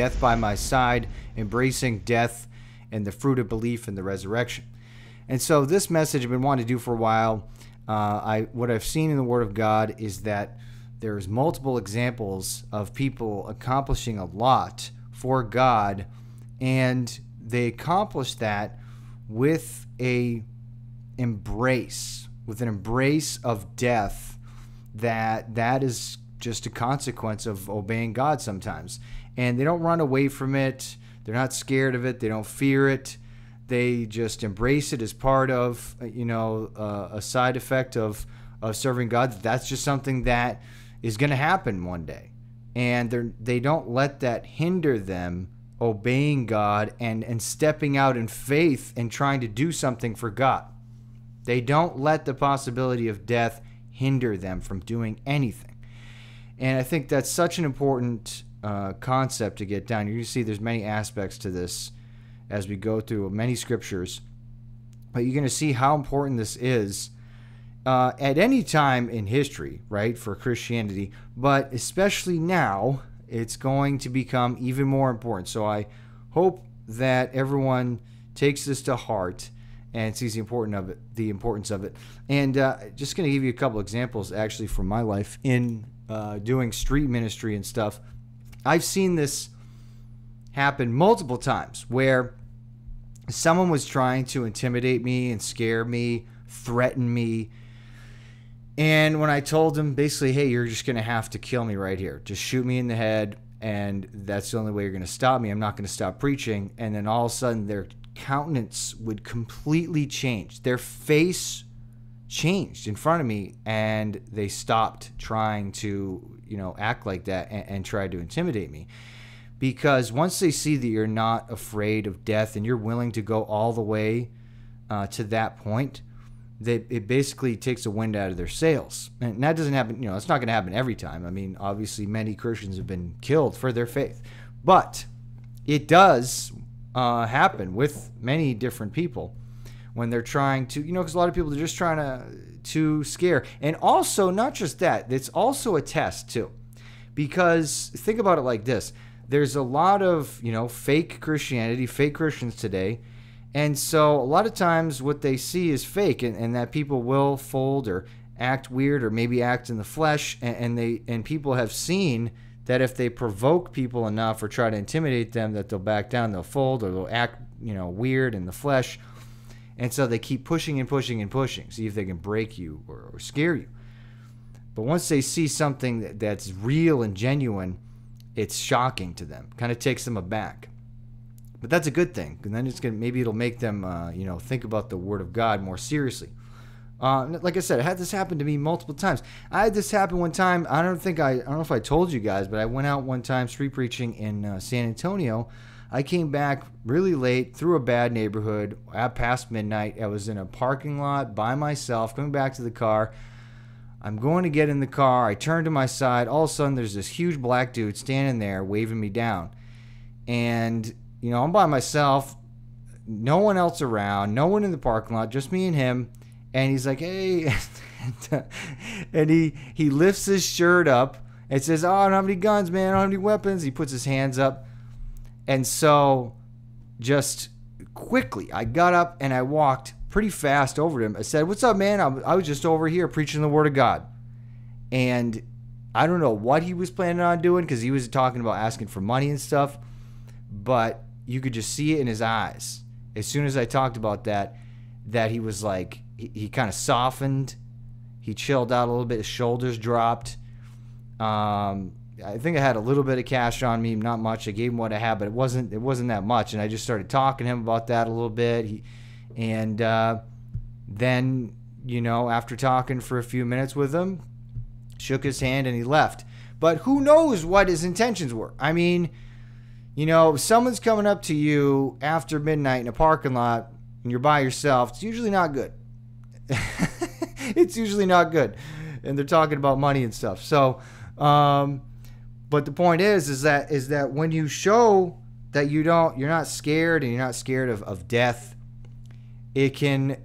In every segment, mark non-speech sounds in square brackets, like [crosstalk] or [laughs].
Death by My Side, Embracing Death and the Fruit of Belief in the Resurrection. And so, this message I've been wanting to do for a while. Uh, I What I've seen in the Word of God is that there's multiple examples of people accomplishing a lot for God, and they accomplish that with a embrace, with an embrace of death that that is just a consequence of obeying God sometimes. And they don't run away from it. They're not scared of it. They don't fear it. They just embrace it as part of, you know, uh, a side effect of, of serving God. That's just something that is going to happen one day. And they're, they don't let that hinder them obeying God and, and stepping out in faith and trying to do something for God. They don't let the possibility of death hinder them from doing anything. And I think that's such an important uh, concept to get down. You see, there's many aspects to this as we go through many scriptures, but you're going to see how important this is uh, at any time in history, right, for Christianity, but especially now, it's going to become even more important. So I hope that everyone takes this to heart and sees the important of it, the importance of it. And uh, just going to give you a couple examples, actually, from my life in uh, doing street ministry and stuff. I've seen this happen multiple times where someone was trying to intimidate me and scare me, threaten me. And when I told them basically, hey, you're just going to have to kill me right here, just shoot me in the head, and that's the only way you're going to stop me. I'm not going to stop preaching. And then all of a sudden, their countenance would completely change. Their face changed in front of me, and they stopped trying to, you know, act like that and, and tried to intimidate me because once they see that you're not afraid of death and you're willing to go all the way uh, to that point, they, it basically takes the wind out of their sails. And that doesn't happen, you know, it's not going to happen every time. I mean, obviously, many Christians have been killed for their faith. But it does uh, happen with many different people when they're trying to, you know, because a lot of people are just trying to, to scare. And also, not just that, it's also a test, too. Because think about it like this there's a lot of you know fake Christianity, fake Christians today, and so a lot of times what they see is fake, and, and that people will fold or act weird or maybe act in the flesh, and, and they and people have seen that if they provoke people enough or try to intimidate them, that they'll back down, they'll fold or they'll act you know weird in the flesh, and so they keep pushing and pushing and pushing, see if they can break you or, or scare you. But once they see something that, that's real and genuine it's shocking to them. Kind of takes them aback. But that's a good thing, and then it's gonna maybe it'll make them uh, you know think about the Word of God more seriously. Uh, like I said, I had this happen to me multiple times. I had this happen one time. I don't think I, I don't know if I told you guys, but I went out one time street preaching in uh, San Antonio. I came back really late through a bad neighborhood at past midnight. I was in a parking lot by myself, coming back to the car. I'm going to get in the car. I turn to my side. All of a sudden, there's this huge black dude standing there waving me down. And, you know, I'm by myself, no one else around, no one in the parking lot, just me and him. And he's like, hey. [laughs] and he, he lifts his shirt up and says, oh, I don't have any guns, man. I don't have any weapons. He puts his hands up. And so, just quickly, I got up and I walked pretty fast over to him. I said, What's up, man? I was just over here preaching the word of God. And I don't know what he was planning on doing because he was talking about asking for money and stuff, but you could just see it in his eyes. As soon as I talked about that, that he was like, he, he kind of softened. He chilled out a little bit. His shoulders dropped. Um, I think I had a little bit of cash on me, not much. I gave him what I had, but it wasn't it wasn't that much. And I just started talking to him about that a little bit. He and uh, then, you know, after talking for a few minutes with him, shook his hand and he left. But who knows what his intentions were? I mean, you know, if someone's coming up to you after midnight in a parking lot and you're by yourself, it's usually not good. [laughs] it's usually not good. And they're talking about money and stuff. So, um, but the point is, is that is that when you show that you don't, you're not scared and you're not scared of, of death it can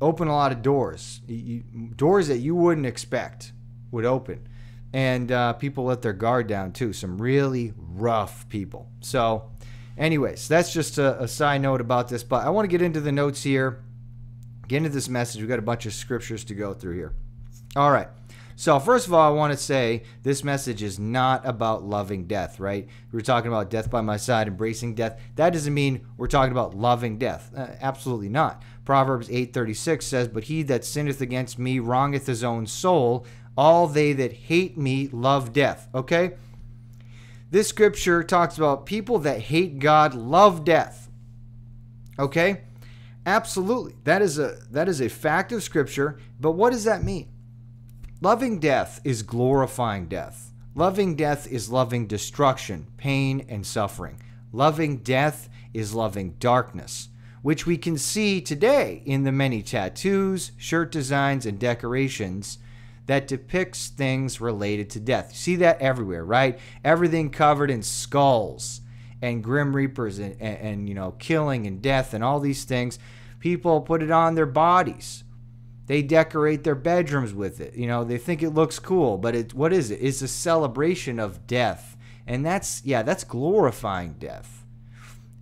open a lot of doors. You, doors that you wouldn't expect would open. and uh, people let their guard down too. Some really rough people. So, anyways, that's just a, a side note about this. But I want to get into the notes here, get into this message. We've got a bunch of scriptures to go through here. All right. So, first of all, I want to say this message is not about loving death, right? We are talking about death by my side, embracing death. That doesn't mean we're talking about loving death. Uh, absolutely not. Proverbs 8:36 says, "But he that sinneth against me wrongeth his own soul. All they that hate me love death." Okay? This scripture talks about people that hate God love death. Okay? Absolutely. That is a that is a fact of scripture, but what does that mean? Loving death is glorifying death. Loving death is loving destruction, pain, and suffering. Loving death is loving darkness, which we can see today in the many tattoos, shirt designs, and decorations that depicts things related to death. You see that everywhere, right? Everything covered in skulls and grim reapers and, and, and you know killing and death and all these things. People put it on their bodies they decorate their bedrooms with it. You know, they think it looks cool, but it what is it? It's a celebration of death. And that's yeah, that's glorifying death.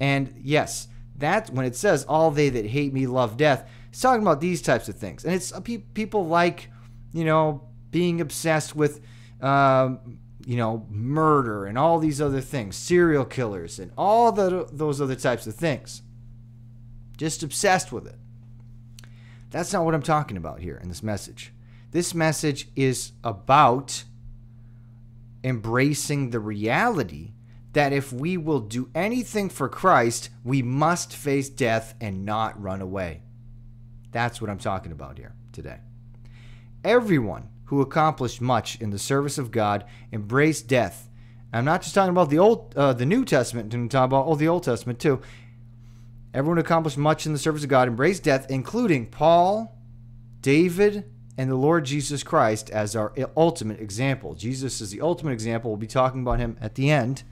And yes, that when it says all they that hate me love death, it's talking about these types of things. And it's uh, people like, you know, being obsessed with um, you know, murder and all these other things, serial killers and all the, those other types of things. Just obsessed with it. That's not what I'm talking about here in this message. This message is about embracing the reality that if we will do anything for Christ, we must face death and not run away. That's what I'm talking about here today. Everyone who accomplished much in the service of God embraced death. I'm not just talking about the old, uh, the New Testament. I'm talking about oh, the Old Testament too. Everyone accomplished much in the service of God embraced death, including Paul, David, and the Lord Jesus Christ as our ultimate example. Jesus is the ultimate example. We'll be talking about him at the end.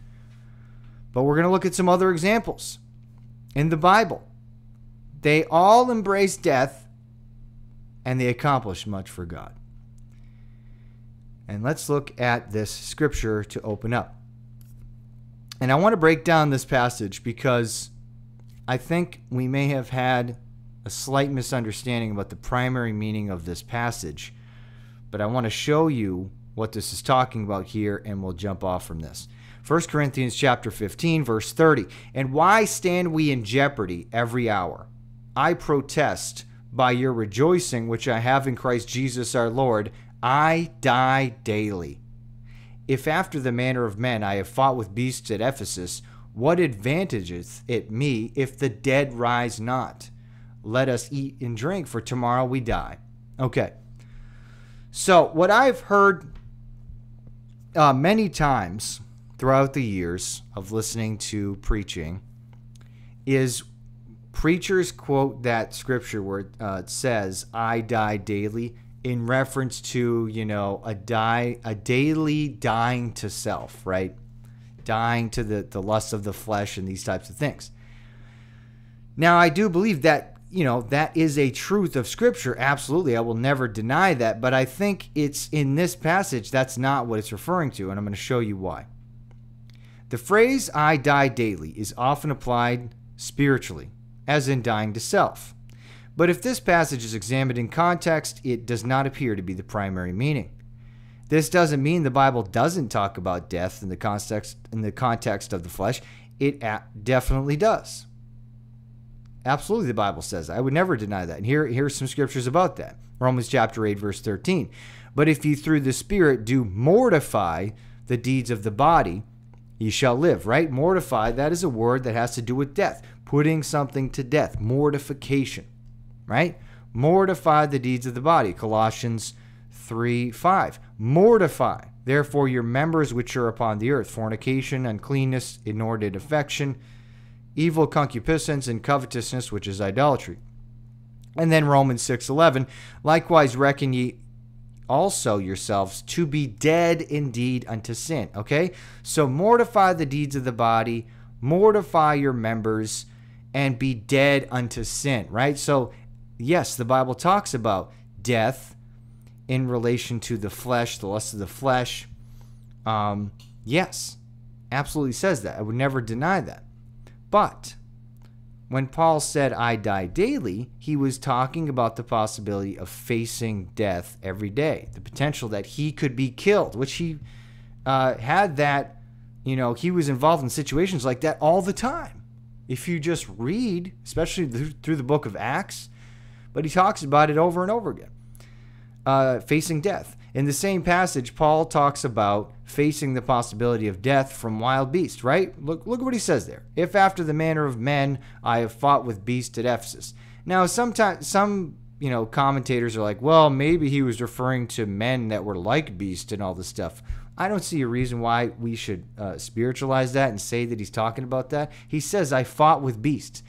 But we're going to look at some other examples in the Bible. They all embraced death and they accomplished much for God. And let's look at this scripture to open up. And I want to break down this passage because I think we may have had a slight misunderstanding about the primary meaning of this passage, but I want to show you what this is talking about here and we'll jump off from this. 1 Corinthians chapter 15 verse 30. And why stand we in jeopardy every hour? I protest by your rejoicing which I have in Christ Jesus our Lord, I die daily. If after the manner of men I have fought with beasts at Ephesus, what advantages it me if the dead rise not? Let us eat and drink, for tomorrow we die. Okay. So, what I've heard uh, many times throughout the years of listening to preaching is preachers quote that scripture where uh, it says, I die daily, in reference to, you know, a die, a daily dying to self, right? Dying to the, the lust of the flesh and these types of things. Now, I do believe that, you know, that is a truth of Scripture. Absolutely. I will never deny that. But I think it's in this passage, that's not what it's referring to. And I'm going to show you why. The phrase I die daily is often applied spiritually, as in dying to self. But if this passage is examined in context, it does not appear to be the primary meaning. This doesn't mean the Bible doesn't talk about death in the context in the context of the flesh. It definitely does. Absolutely, the Bible says that. I would never deny that. And here, here's some scriptures about that. Romans chapter 8, verse 13. But if you through the Spirit do mortify the deeds of the body, ye shall live, right? Mortify, that is a word that has to do with death, putting something to death, mortification, right? Mortify the deeds of the body. Colossians 3 5. Mortify, therefore, your members which are upon the earth fornication, uncleanness, inordinate affection, evil concupiscence, and covetousness, which is idolatry. And then Romans 6 11. Likewise, reckon ye also yourselves to be dead indeed unto sin. Okay? So mortify the deeds of the body, mortify your members, and be dead unto sin, right? So, yes, the Bible talks about death in relation to the flesh, the lust of the flesh. Um, yes, absolutely says that. I would never deny that. But when Paul said, I die daily, he was talking about the possibility of facing death every day, the potential that he could be killed, which he uh, had that, you know, he was involved in situations like that all the time. If you just read, especially through the book of Acts, but he talks about it over and over again, uh, facing death. In the same passage, Paul talks about facing the possibility of death from wild beasts, right? Look, look at what he says there. If after the manner of men I have fought with beasts at Ephesus. Now, sometimes some you know commentators are like, well, maybe he was referring to men that were like beasts and all this stuff. I don't see a reason why we should uh, spiritualize that and say that he's talking about that. He says, I fought with beasts.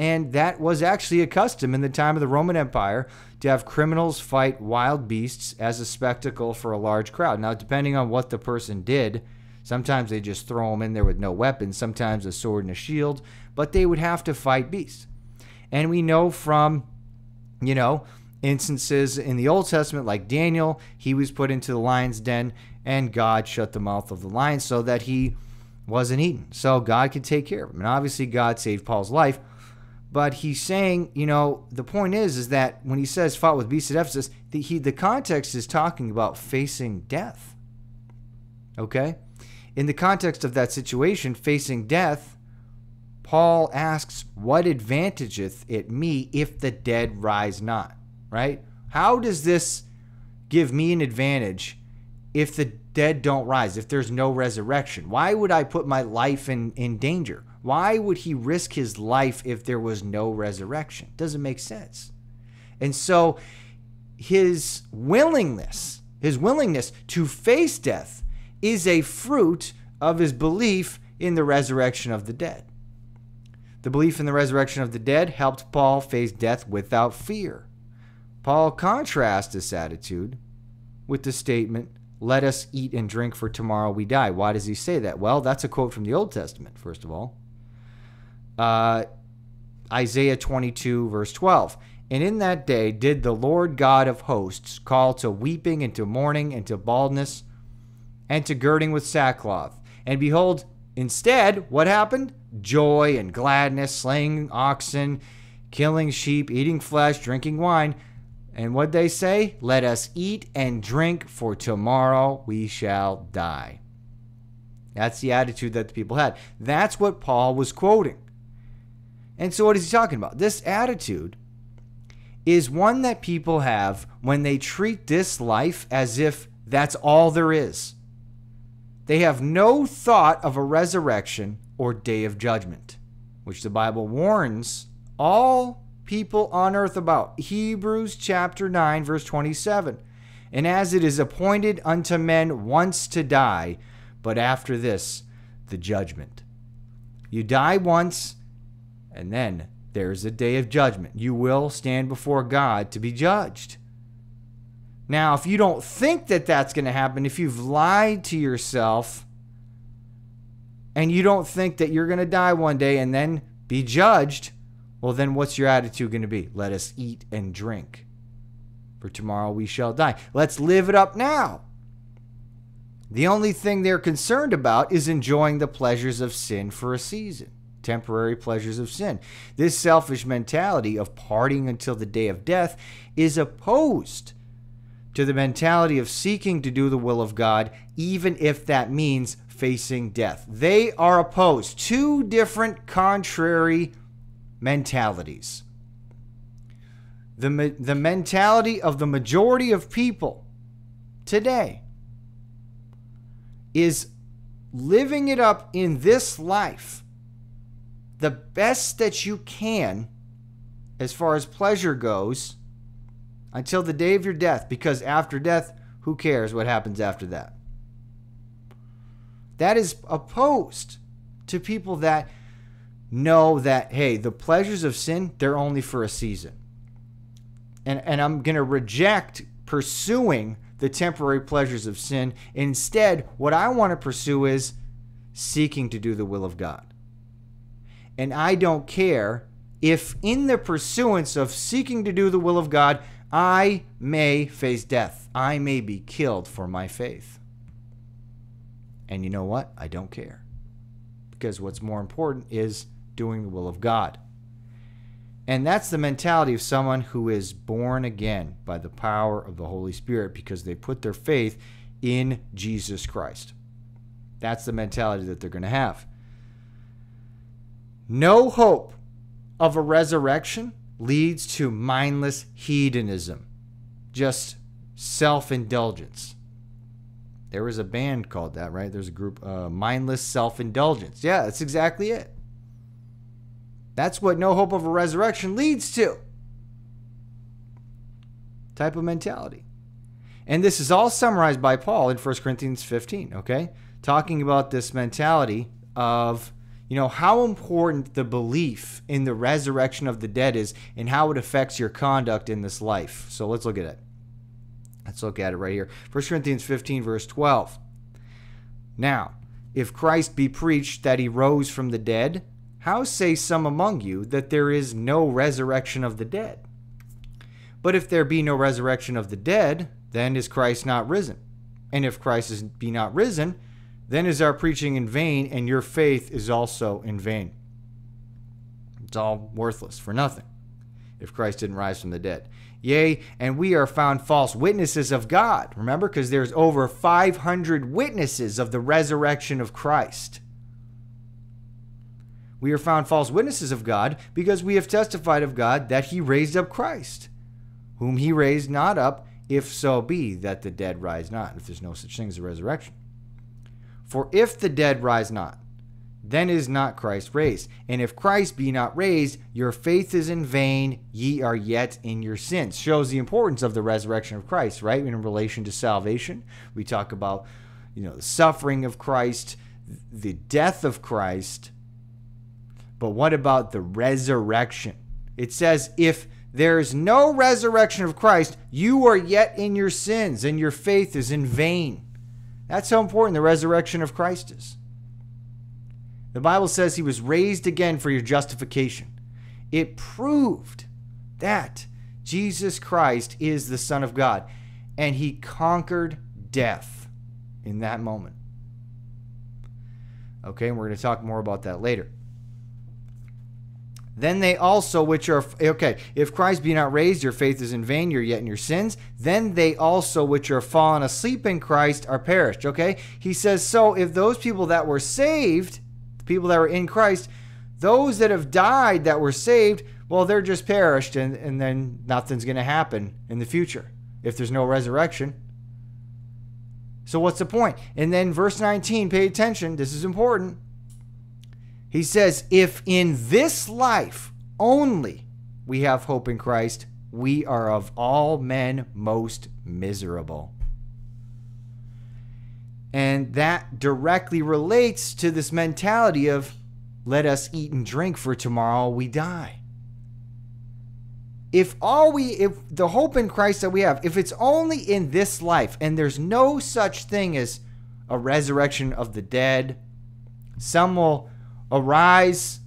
And that was actually a custom in the time of the Roman Empire to have criminals fight wild beasts as a spectacle for a large crowd. Now, depending on what the person did, sometimes they just throw them in there with no weapons, sometimes a sword and a shield, but they would have to fight beasts. And we know from, you know, instances in the Old Testament, like Daniel, he was put into the lion's den, and God shut the mouth of the lion so that he wasn't eaten. So God could take care of him. And obviously, God saved Paul's life but he's saying, you know, the point is, is that when he says fought with beasts at Ephesus, the, he, the context is talking about facing death. Okay? In the context of that situation, facing death, Paul asks, What advantageth it me if the dead rise not? Right? How does this give me an advantage if the dead don't rise, if there's no resurrection? Why would I put my life in, in danger? Why would he risk his life if there was no resurrection? Doesn't make sense. And so his willingness, his willingness to face death is a fruit of his belief in the resurrection of the dead. The belief in the resurrection of the dead helped Paul face death without fear. Paul contrasts this attitude with the statement, Let us eat and drink, for tomorrow we die. Why does he say that? Well, that's a quote from the Old Testament, first of all uh, Isaiah 22, verse 12. And in that day did the Lord God of hosts call to weeping and to mourning and to baldness and to girding with sackcloth. And behold, instead, what happened? Joy and gladness, slaying oxen, killing sheep, eating flesh, drinking wine. And what they say? Let us eat and drink, for tomorrow we shall die. That's the attitude that the people had. That's what Paul was quoting. And so, what is he talking about? This attitude is one that people have when they treat this life as if that's all there is. They have no thought of a resurrection or day of judgment, which the Bible warns all people on earth about. Hebrews chapter 9, verse 27. And as it is appointed unto men once to die, but after this, the judgment. You die once, and then there's a day of judgment. You will stand before God to be judged. Now, if you don't think that that's going to happen, if you've lied to yourself and you don't think that you're going to die one day and then be judged, well, then what's your attitude going to be? Let us eat and drink, for tomorrow we shall die. Let's live it up now. The only thing they're concerned about is enjoying the pleasures of sin for a season temporary pleasures of sin. This selfish mentality of partying until the day of death is opposed to the mentality of seeking to do the will of God, even if that means facing death. They are opposed. Two different contrary mentalities. The, the mentality of the majority of people today is living it up in this life the best that you can as far as pleasure goes until the day of your death because after death who cares what happens after that? That is opposed to people that know that hey the pleasures of sin they're only for a season. And and I'm going to reject pursuing the temporary pleasures of sin. Instead what I want to pursue is seeking to do the will of God and I don't care if, in the pursuance of seeking to do the will of God, I may face death. I may be killed for my faith. And you know what? I don't care. Because what's more important is doing the will of God. And that's the mentality of someone who is born again by the power of the Holy Spirit because they put their faith in Jesus Christ. That's the mentality that they're going to have. No hope of a resurrection leads to mindless hedonism, just self indulgence. There was a band called that, right? There's a group, uh, Mindless Self Indulgence. Yeah, that's exactly it. That's what no hope of a resurrection leads to. Type of mentality. And this is all summarized by Paul in 1 Corinthians 15, okay? Talking about this mentality of, you know, how important the belief in the resurrection of the dead is and how it affects your conduct in this life. So let's look at it. Let's look at it right here. 1 Corinthians 15, verse 12. Now, if Christ be preached that he rose from the dead, how say some among you that there is no resurrection of the dead? But if there be no resurrection of the dead, then is Christ not risen? And if Christ is, be not risen, then is our preaching in vain, and your faith is also in vain. It's all worthless for nothing if Christ didn't rise from the dead. Yea, and we are found false witnesses of God. Remember, because there's over 500 witnesses of the resurrection of Christ. We are found false witnesses of God because we have testified of God that he raised up Christ, whom he raised not up, if so be that the dead rise not, if there's no such thing as a resurrection. For if the dead rise not, then is not Christ raised. And if Christ be not raised, your faith is in vain, ye are yet in your sins. Shows the importance of the resurrection of Christ, right? In relation to salvation, we talk about, you know, the suffering of Christ, the death of Christ, but what about the resurrection? It says, if there is no resurrection of Christ, you are yet in your sins and your faith is in vain. That's how important the resurrection of Christ is. The Bible says he was raised again for your justification. It proved that Jesus Christ is the Son of God and he conquered death in that moment. Okay, and we're going to talk more about that later. Then they also, which are, okay, if Christ be not raised, your faith is in vain, you're yet in your sins. Then they also, which are fallen asleep in Christ, are perished. Okay? He says, so if those people that were saved, the people that were in Christ, those that have died that were saved, well, they're just perished, and, and then nothing's going to happen in the future if there's no resurrection. So, what's the point? And then, verse 19, pay attention, this is important. He says, If in this life only we have hope in Christ, we are of all men most miserable. And that directly relates to this mentality of let us eat and drink for tomorrow we die. If all we if the hope in Christ that we have, if it's only in this life and there's no such thing as a resurrection of the dead, some will arise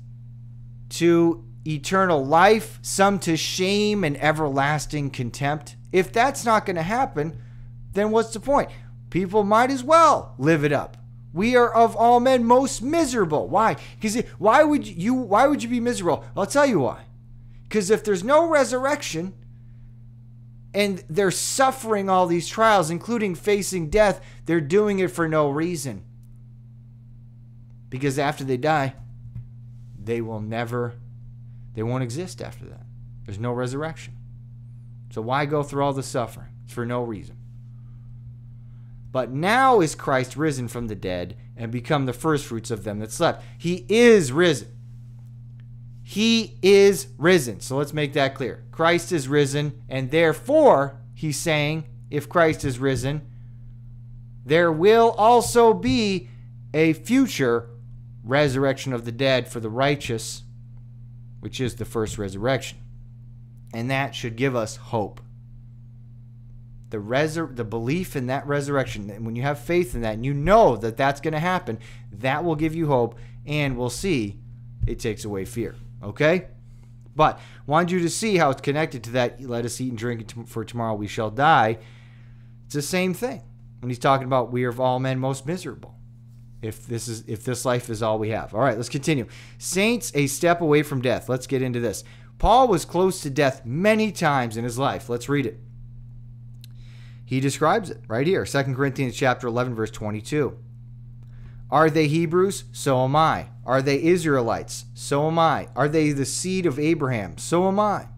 to eternal life, some to shame and everlasting contempt. If that's not going to happen, then what's the point? People might as well live it up. We are of all men most miserable. Why? Because why would you why would you be miserable? I'll tell you why. Because if there's no resurrection and they're suffering all these trials, including facing death, they're doing it for no reason because after they die, they will never, they won't exist after that. There's no resurrection. So why go through all the suffering? It's for no reason. But now is Christ risen from the dead and become the firstfruits of them that slept. He is risen. He is risen. So let's make that clear. Christ is risen, and therefore, he's saying, if Christ is risen, there will also be a future resurrection of the dead for the righteous, which is the first resurrection. And that should give us hope. The, resur- the belief in that resurrection, and when you have faith in that and you know that that's going to happen, that will give you hope, and we'll see it takes away fear. Okay? But wanted you to see how it's connected to that. Let us eat and drink, for tomorrow we shall die. It's the same thing when he's talking about we are of all men most miserable. If this is if this life is all we have. All right, let's continue. Saints, a step away from death. Let's get into this. Paul was close to death many times in his life. Let's read it. He describes it right here, 2 Corinthians chapter 11 verse 22. Are they Hebrews? So am I. Are they Israelites? So am I. Are they the seed of Abraham? So am I.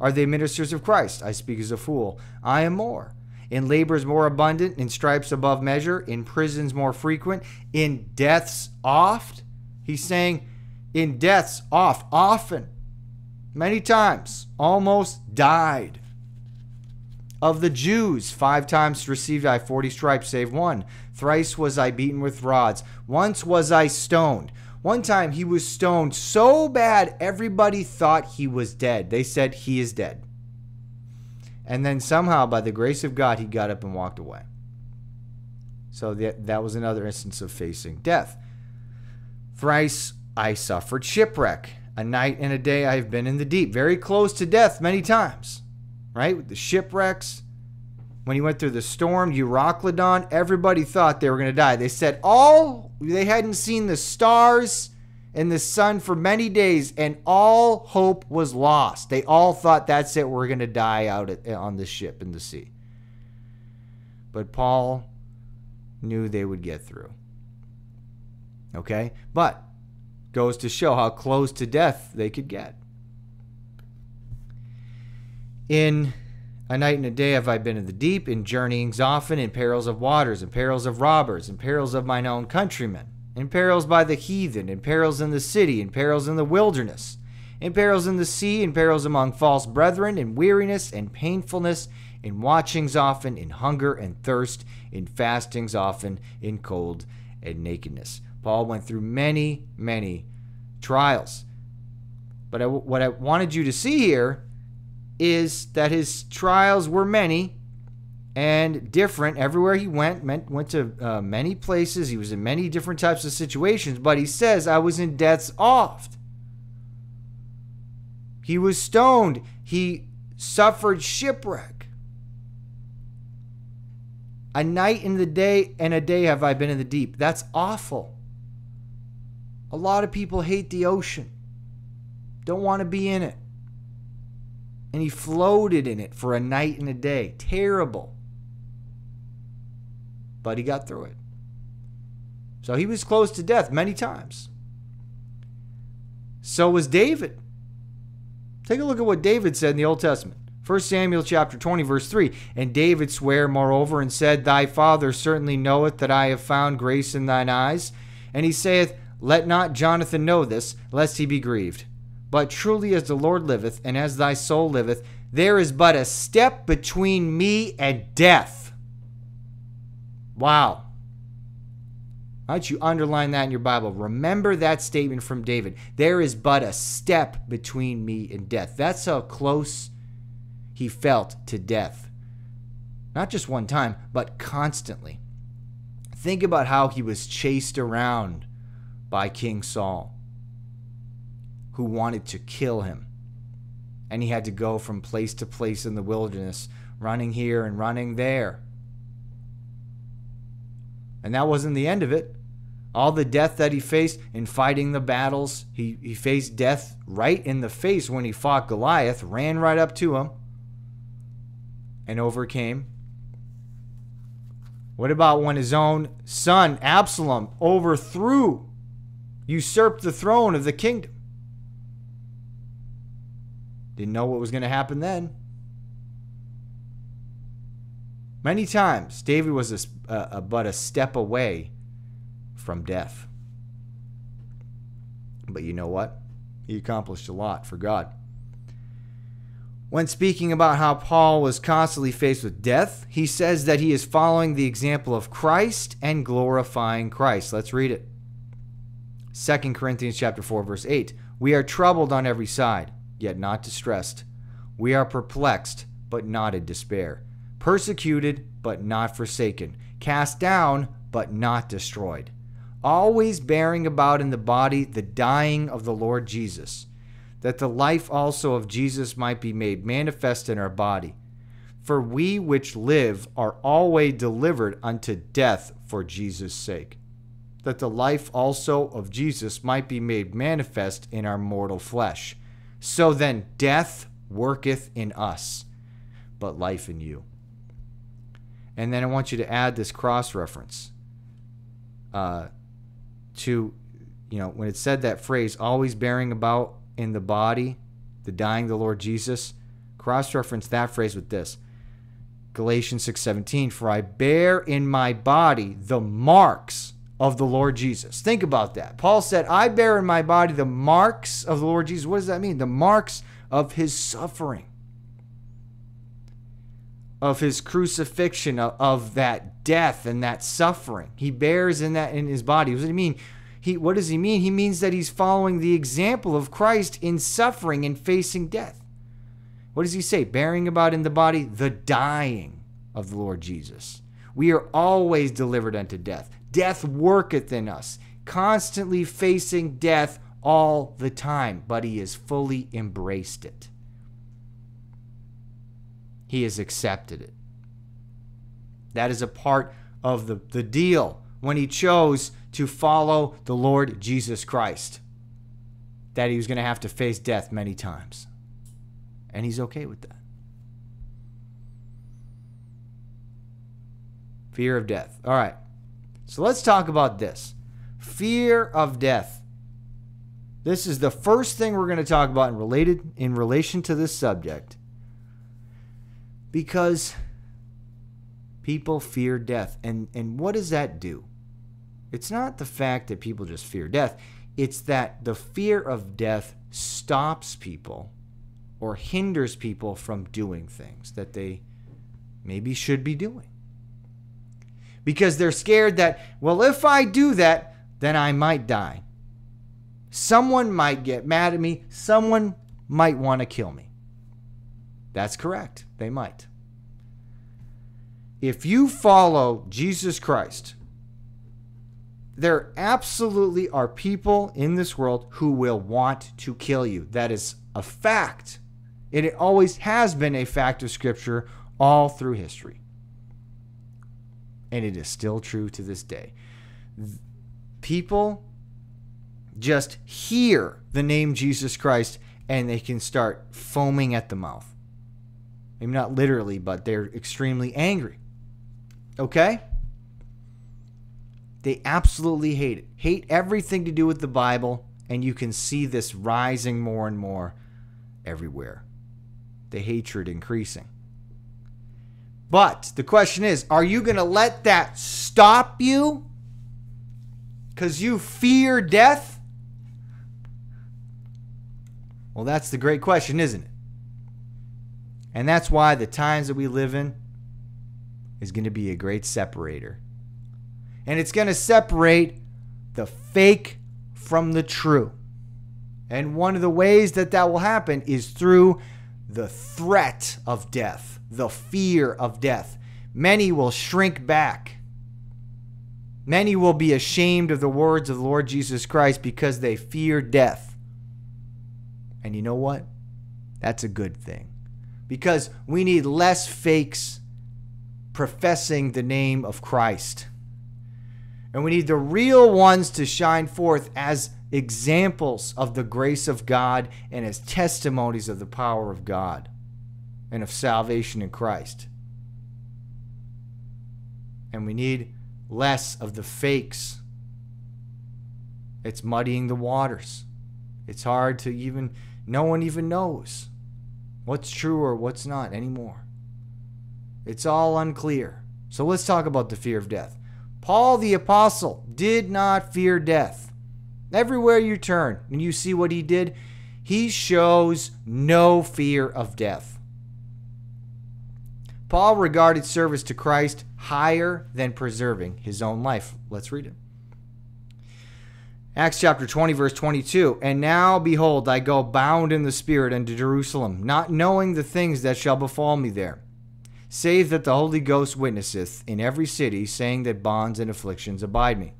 Are they ministers of Christ? I speak as a fool. I am more. In labors more abundant, in stripes above measure, in prisons more frequent, in deaths oft. He's saying, in deaths oft, often, many times, almost died. Of the Jews, five times received I forty stripes, save one. Thrice was I beaten with rods. Once was I stoned. One time he was stoned so bad everybody thought he was dead. They said he is dead. And then somehow, by the grace of God, he got up and walked away. So that, that was another instance of facing death. Thrice I suffered shipwreck. A night and a day I have been in the deep, very close to death many times right? With the shipwrecks. When he went through the storm, Euroclydon, everybody thought they were going to die. They said all they hadn't seen the stars and the sun for many days, and all hope was lost. They all thought that's it, we're going to die out at, eh, on the ship in the sea. But Paul knew they would get through. Okay? But goes to show how close to death they could get. In a night and a day have I been in the deep, in journeyings often, in perils of waters, in perils of robbers, in perils of mine own countrymen, in perils by the heathen, in perils in the city, in perils in the wilderness, in perils in the sea, in perils among false brethren, in weariness and painfulness, in watchings often, in hunger and thirst, in fastings often, in cold and nakedness. Paul went through many, many trials. But I, what I wanted you to see here is that his trials were many and different. Everywhere he went went, went to uh, many places. He was in many different types of situations but he says i was in death's oft. He was stoned. He suffered shipwreck. A night in the day and a day have i been in the deep. That's awful. A lot of people hate the ocean. Don't want to be in it. And he floated in it for a night and a day. Terrible. But he got through it. So he was close to death many times. So was David. Take a look at what David said in the Old Testament. 1 Samuel chapter 20 verse 3 and David sware moreover and said thy father certainly knoweth that I have found grace in thine eyes and he saith let not Jonathan know this lest he be grieved but truly as the Lord liveth, and as thy soul liveth, there is but a step between me and death. Wow. Why don't you underline that in your Bible? Remember that statement from David. There is but a step between me and death. That's how close he felt to death. Not just one time, but constantly. Think about how he was chased around by King Saul who wanted to kill him. And he had to go from place to place in the wilderness, running here and running there. And that wasn't the end of it. All the death that he faced in fighting the battles, he, he faced death right in the face when he fought Goliath, ran right up to him, and overcame. What about when his own son, Absalom, overthrew, usurped the throne of the kingdom? Didn't know what was going to happen then. Many times, David was a, a, but a step away from death. But you know what? He accomplished a lot for God. When speaking about how Paul was constantly faced with death, he says that he is following the example of Christ and glorifying Christ. Let's read it. 2 Corinthians chapter 4 verse 8. We are troubled on every side yet not distressed. We are perplexed, but not in despair. Persecuted, but not forsaken. Cast down, but not destroyed. Always bearing about in the body the dying of the Lord Jesus, that the life also of Jesus might be made manifest in our body. For we which live are always delivered unto death for Jesus' sake, that the life also of Jesus might be made manifest in our mortal flesh. So then death worketh in us, but life in you. And then I want you to add this cross reference uh, to, you know, when it said that phrase, always bearing about in the body the dying the Lord Jesus, cross reference that phrase with this Galatians 6:17 for I bear in my body the marks of the Lord Jesus. Think about that. Paul said, "I bear in my body the marks of the Lord Jesus." What does that mean? The marks of his suffering. Of his crucifixion, of, of that death and that suffering. He bears in that in his body. What does it mean? He, what does he mean? He means that he's following the example of Christ in suffering and facing death. What does he say? Bearing about in the body the dying of the Lord Jesus. We are always delivered unto death. Death worketh in us, constantly facing death all the time, but he has fully embraced it. He has accepted it. That is a part of the, the deal when he chose to follow the Lord Jesus Christ, that he was going to have to face death many times. And he's okay with that. Fear of death. All right. So let's talk about this fear of death. This is the first thing we're going to talk about in related in relation to this subject. Because people fear death. And and what does that do? It's not the fact that people just fear death. It's that the fear of death stops people or hinders people from doing things that they maybe should be doing. Because they're scared that, well, if I do that, then I might die. Someone might get mad at me. Someone might want to kill me. That's correct. They might. If you follow Jesus Christ, there absolutely are people in this world who will want to kill you. That is a fact. And it always has been a fact of Scripture all through history. And it is still true to this day. People just hear the name Jesus Christ and they can start foaming at the mouth. Maybe not literally, but they're extremely angry. Okay? They absolutely hate it. Hate everything to do with the Bible, and you can see this rising more and more everywhere the hatred increasing. But the question is are you going to let that stop you? Because you fear death? Well, that's the great question, isn't it? And that's why the times that we live in is going to be a great separator. And it's going to separate the fake from the true. And one of the ways that that will happen is through the threat of death, the fear of death. Many will shrink back. Many will be ashamed of the words of the Lord Jesus Christ because they fear death. And you know what? That's a good thing. Because we need less fakes professing the name of Christ. And we need the real ones to shine forth as examples of the grace of God and as testimonies of the power of God and of salvation in Christ. And we need less of the fakes. It's muddying the waters. It's hard to even, no one even knows what's true or what's not anymore. It's all unclear. So let's talk about the fear of death. Paul the Apostle did not fear death. Everywhere you turn and you see what he did, he shows no fear of death. Paul regarded service to Christ higher than preserving his own life. Let's read it. Acts chapter 20, verse 22. And now, behold, I go bound in the Spirit unto Jerusalem, not knowing the things that shall befall me there, save that the Holy Ghost witnesseth in every city, saying that bonds and afflictions abide me.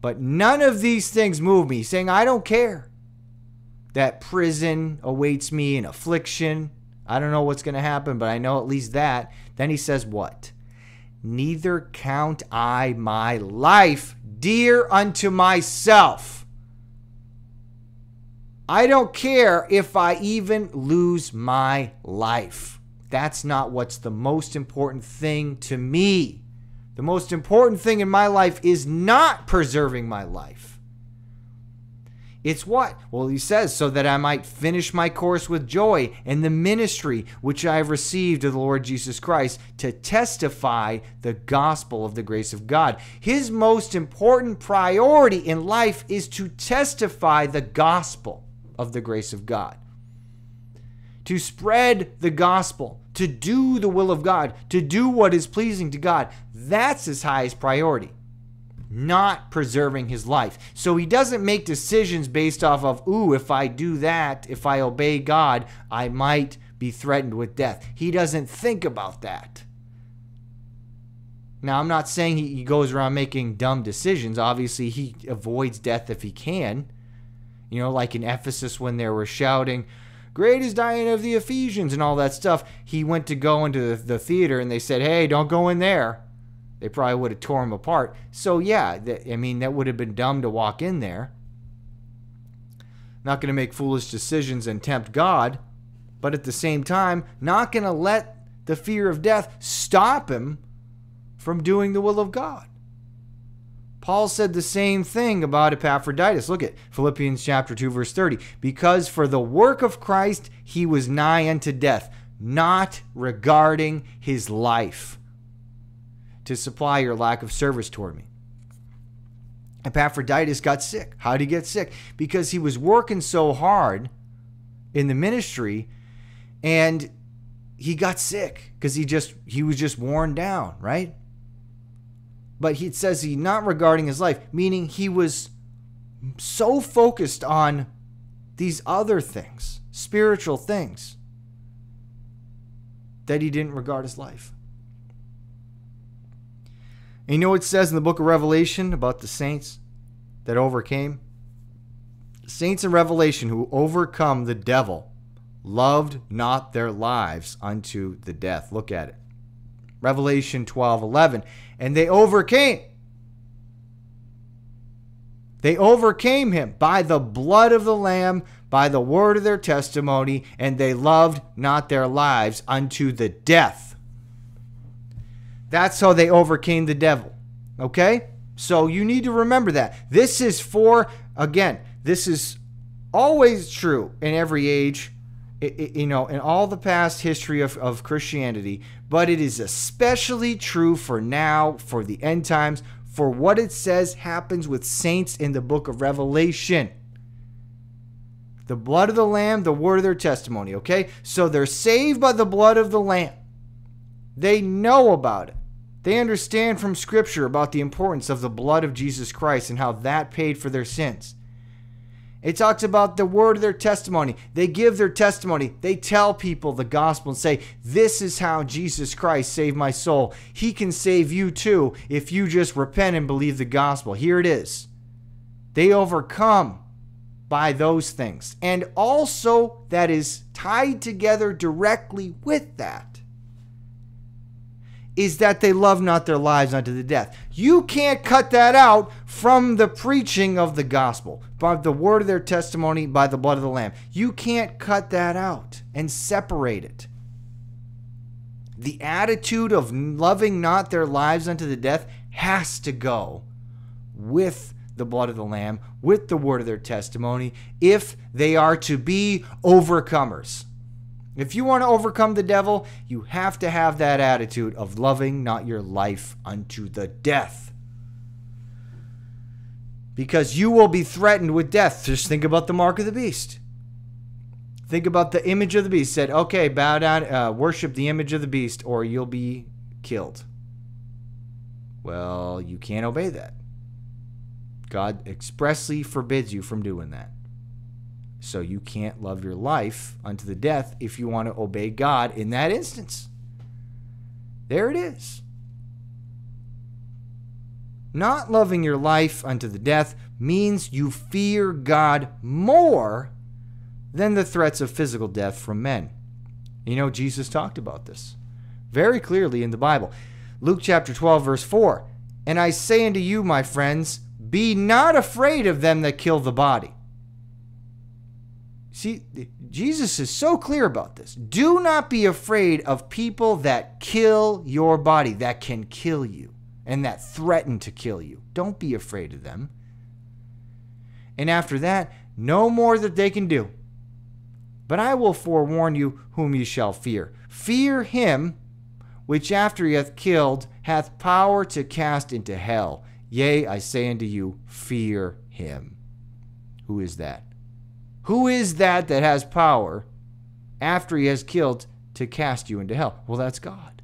But none of these things move me, saying, I don't care. that prison awaits me in affliction. I don't know what's going to happen, but I know at least that. Then he says, What? Neither count I my life dear unto myself. I don't care if I even lose my life. That's not what's the most important thing to me. The most important thing in my life is not preserving my life. It's what? Well, he says, so that I might finish my course with joy and the ministry which I have received of the Lord Jesus Christ to testify the gospel of the grace of God. His most important priority in life is to testify the gospel of the grace of God, to spread the gospel, to do the will of God, to do what is pleasing to God. That's his highest priority not preserving his life. So he doesn't make decisions based off of, ooh, if I do that, if I obey God, I might be threatened with death. He doesn't think about that. Now, I'm not saying he goes around making dumb decisions. Obviously, he avoids death if he can. You know, like in Ephesus when they were shouting, Great is Diana of the Ephesians and all that stuff. He went to go into the theater and they said, Hey, don't go in there they probably would have tore him apart. So yeah, th- I mean that would have been dumb to walk in there. Not going to make foolish decisions and tempt God, but at the same time, not going to let the fear of death stop him from doing the will of God. Paul said the same thing about Epaphroditus. Look at Philippians chapter 2 verse 30. Because for the work of Christ he was nigh unto death, not regarding his life to supply your lack of service toward me. Epaphroditus got sick. How did he get sick? Because he was working so hard in the ministry and he got sick because he just he was just worn down, right? But he says he not regarding his life, meaning he was so focused on these other things, spiritual things, that he didn't regard his life. And you know what it says in the book of Revelation about the saints that overcame? Saints in Revelation who overcome the devil loved not their lives unto the death. Look at it. Revelation 12 11. And they overcame. They overcame him by the blood of the Lamb, by the word of their testimony, and they loved not their lives unto the death. That's how they overcame the devil. Okay? So you need to remember that. This is for, again, this is always true in every age, you know, in all the past history of, of Christianity, but it is especially true for now, for the end times, for what it says happens with saints in the book of Revelation. The blood of the Lamb, the word of their testimony, okay? So they're saved by the blood of the Lamb. They know about it. They understand from Scripture about the importance of the blood of Jesus Christ and how that paid for their sins. It talks about the word of their testimony. They give their testimony. They tell people the gospel and say, This is how Jesus Christ saved my soul. He can save you too if you just repent and believe the gospel. Here it is. They overcome by those things. And also, that is tied together directly with that is that they love not their lives unto the death. You can't cut that out from the preaching of the gospel, by the word of their testimony, by the blood of the Lamb. You can't cut that out and separate it. The attitude of loving not their lives unto the death has to go with the blood of the Lamb, with the word of their testimony, if they are to be overcomers. If you want to overcome the devil, you have to have that attitude of loving not your life unto the death. Because you will be threatened with death. Just think about the mark of the beast. Think about the image of the beast. Said, okay, bow down, uh, worship the image of the beast, or you'll be killed. Well, you can't obey that. God expressly forbids you from doing that. So you can't love your life unto the death if you want to obey God in that instance. There it is. Not loving your life unto the death means you fear God more than the threats of physical death from men. You know, Jesus talked about this very clearly in the Bible. Luke chapter 12, verse 4 And I say unto you, my friends, be not afraid of them that kill the body. See, Jesus is so clear about this. Do not be afraid of people that kill your body, that can kill you, and that threaten to kill you. Don't be afraid of them. And after that, no more that they can do. But I will forewarn you whom ye shall fear. Fear him which after he hath killed hath power to cast into hell. Yea, I say unto you, fear him. Who is that? Who is that that has power after he has killed to cast you into hell? Well, that's God.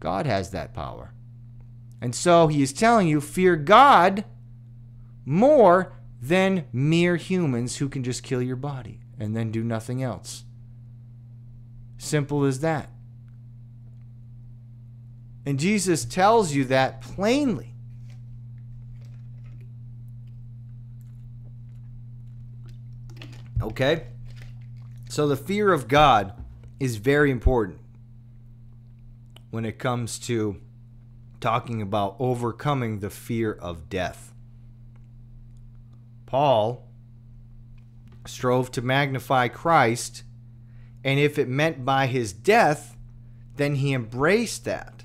God has that power. And so he is telling you, fear God more than mere humans who can just kill your body and then do nothing else. Simple as that. And Jesus tells you that plainly. Okay? So the fear of God is very important when it comes to talking about overcoming the fear of death. Paul strove to magnify Christ, and if it meant by his death, then he embraced that.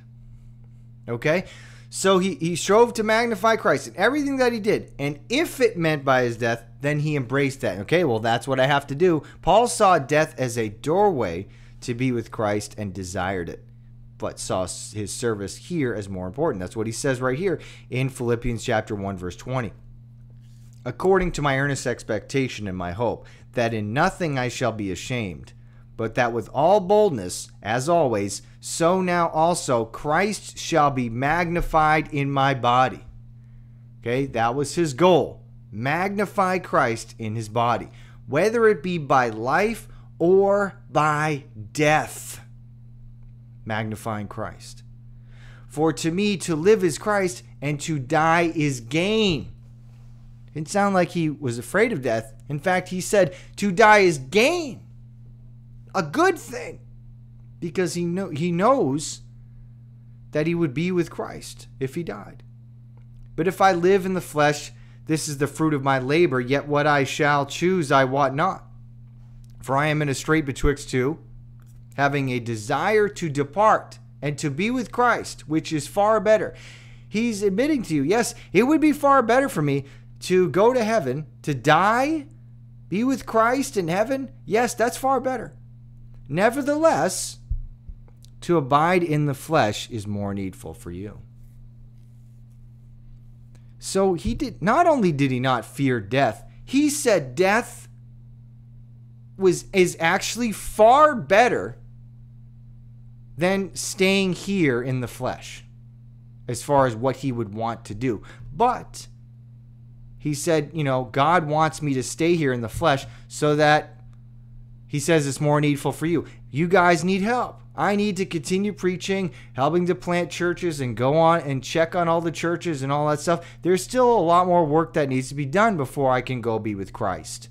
Okay? So he, he strove to magnify Christ in everything that he did. And if it meant by his death, then he embraced that. Okay, well, that's what I have to do. Paul saw death as a doorway to be with Christ and desired it, but saw his service here as more important. That's what he says right here in Philippians chapter 1, verse 20. According to my earnest expectation and my hope, that in nothing I shall be ashamed but that with all boldness, as always, so now also Christ shall be magnified in my body. Okay, that was his goal. Magnify Christ in his body, whether it be by life or by death. Magnifying Christ. For to me, to live is Christ, and to die is gain. Didn't sound like he was afraid of death. In fact, he said, to die is gain a good thing because he know he knows that he would be with Christ if he died. But if I live in the flesh, this is the fruit of my labor, yet what I shall choose I wot not. For I am in a strait betwixt two, having a desire to depart and to be with Christ, which is far better. He's admitting to you, yes, it would be far better for me to go to heaven, to die, be with Christ in heaven. Yes, that's far better. Nevertheless, to abide in the flesh is more needful for you. So he did not only did he not fear death, he said death was is actually far better than staying here in the flesh as far as what he would want to do. But he said, you know, God wants me to stay here in the flesh so that he says it's more needful for you. You guys need help. I need to continue preaching, helping to plant churches and go on and check on all the churches and all that stuff. There's still a lot more work that needs to be done before I can go be with Christ.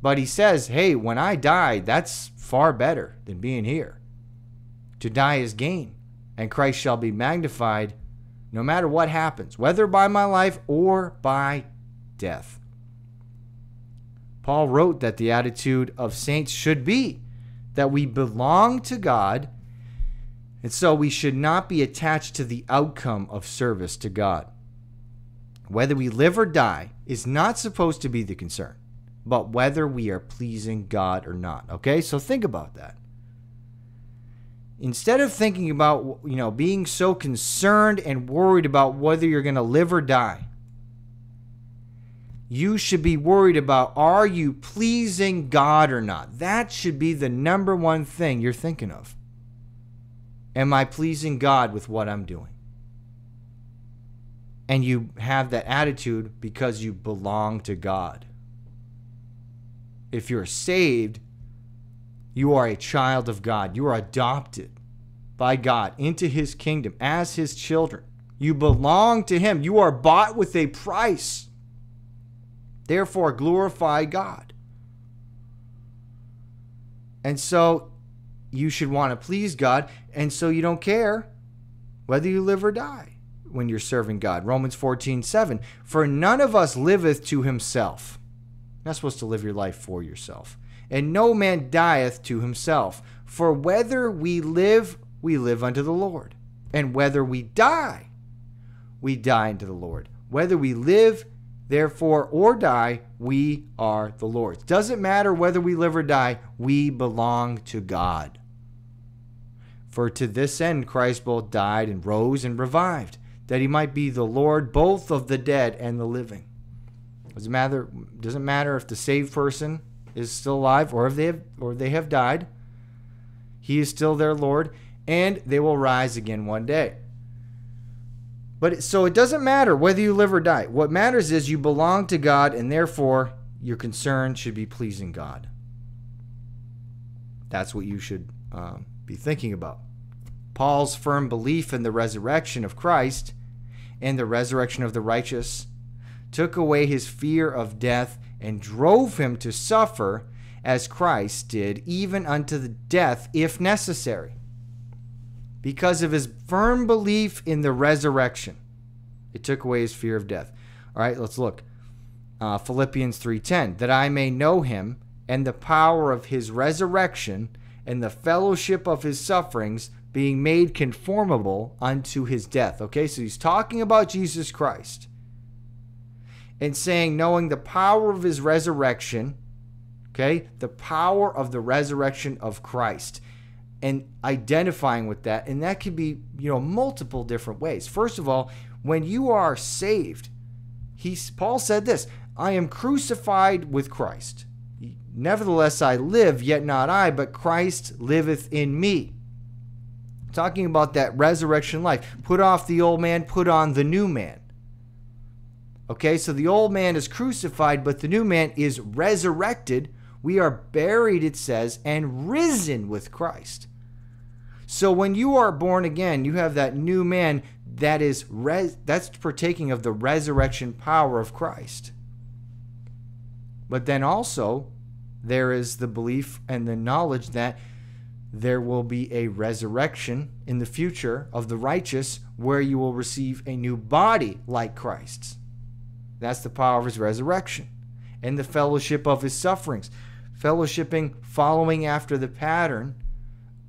But he says, hey, when I die, that's far better than being here. To die is gain, and Christ shall be magnified no matter what happens, whether by my life or by death. Paul wrote that the attitude of saints should be that we belong to God, and so we should not be attached to the outcome of service to God. Whether we live or die is not supposed to be the concern, but whether we are pleasing God or not. Okay, so think about that. Instead of thinking about, you know, being so concerned and worried about whether you're going to live or die, you should be worried about are you pleasing God or not? That should be the number one thing you're thinking of. Am I pleasing God with what I'm doing? And you have that attitude because you belong to God. If you're saved, you are a child of God. You are adopted by God into his kingdom as his children. You belong to him. You are bought with a price. Therefore, glorify God. And so you should want to please God. And so you don't care whether you live or die when you're serving God. Romans 14, 7. For none of us liveth to himself. You're not supposed to live your life for yourself. And no man dieth to himself. For whether we live, we live unto the Lord. And whether we die, we die unto the Lord. Whether we live, therefore, or die, we are the Lord's. Doesn't matter whether we live or die, we belong to God. For to this end Christ both died and rose and revived, that he might be the Lord both of the dead and the living. Doesn't matter doesn't matter if the saved person is still alive or if they have or they have died. He is still their Lord, and they will rise again one day. But so it doesn't matter whether you live or die. What matters is you belong to God, and therefore your concern should be pleasing God. That's what you should um, be thinking about. Paul's firm belief in the resurrection of Christ and the resurrection of the righteous took away his fear of death and drove him to suffer as Christ did, even unto the death, if necessary. Because of his firm belief in the resurrection, it took away his fear of death. All right, let's look. Uh, Philippians 3:10, that I may know him and the power of his resurrection and the fellowship of his sufferings, being made conformable unto his death. Okay, so he's talking about Jesus Christ and saying, knowing the power of his resurrection, okay, the power of the resurrection of Christ, and identifying with that. And that could be, you know, multiple different ways. First of all, when you are saved, he, Paul said this I am crucified with Christ. Nevertheless, I live, yet not I, but Christ liveth in me. Talking about that resurrection life. Put off the old man, put on the new man. Okay, so the old man is crucified, but the new man is resurrected. We are buried, it says, and risen with Christ. So when you are born again, you have that new man that is res- that's partaking of the resurrection power of Christ. But then also there is the belief and the knowledge that there will be a resurrection in the future of the righteous where you will receive a new body like Christ's. That's the power of his resurrection and the fellowship of his sufferings. Fellowshipping, following after the pattern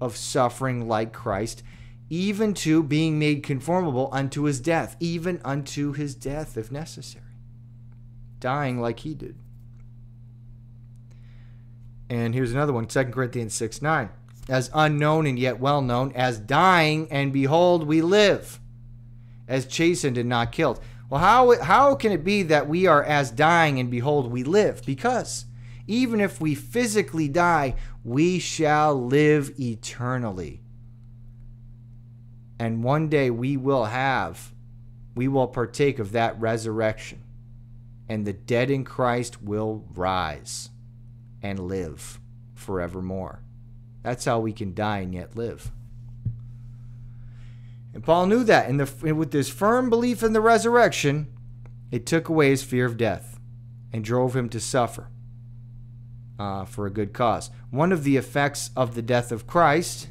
of suffering like Christ, even to being made conformable unto his death, even unto his death if necessary. Dying like he did. And here's another one 2 Corinthians 6 9. As unknown and yet well known, as dying, and behold, we live, as chastened and not killed. Well, how, how can it be that we are as dying and behold, we live? Because even if we physically die, we shall live eternally. And one day we will have, we will partake of that resurrection. And the dead in Christ will rise and live forevermore. That's how we can die and yet live. And Paul knew that, and, with this firm belief in the resurrection, it took away his fear of death and drove him to suffer uh, for a good cause. One of the effects of the death of Christ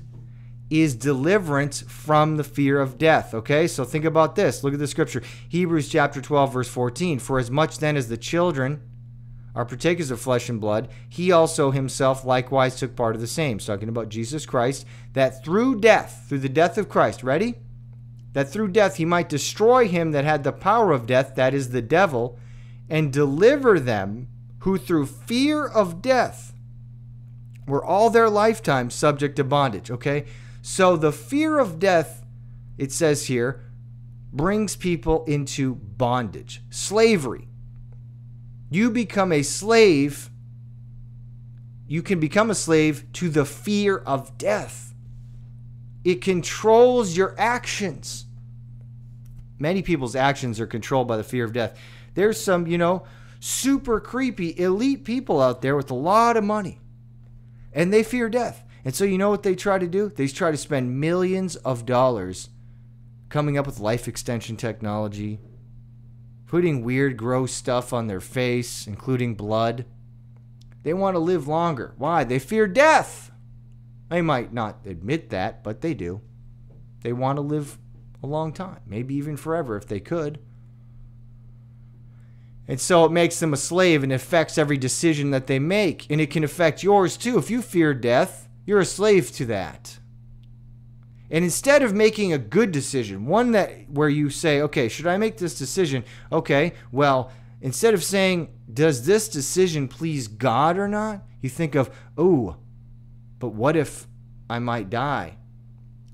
is deliverance from the fear of death. Okay, so think about this. Look at the scripture Hebrews chapter 12, verse 14. For as much then as the children are partakers of flesh and blood, he also himself likewise took part of the same. Talking about Jesus Christ, that through death, through the death of Christ, ready? That through death he might destroy him that had the power of death, that is the devil, and deliver them who through fear of death were all their lifetime subject to bondage. Okay? So the fear of death, it says here, brings people into bondage, slavery you become a slave. You can become a slave to the fear of death. It controls your actions. Many people's actions are controlled by the fear of death. There's some, you know, super creepy elite people out there with a lot of money and they fear death. And so, you know what they try to do? They try to spend millions of dollars coming up with life extension technology, putting weird, gross stuff on their face, including blood. They want to live longer. Why? They fear death. They might not admit that, but they do. They want to live a long time, maybe even forever if they could. And so it makes them a slave and affects every decision that they make. And it can affect yours too. If you fear death, you're a slave to that. And instead of making a good decision, one that where you say, okay, should I make this decision? Okay, well, instead of saying, does this decision please God or not? You think of, oh, but what if I might die?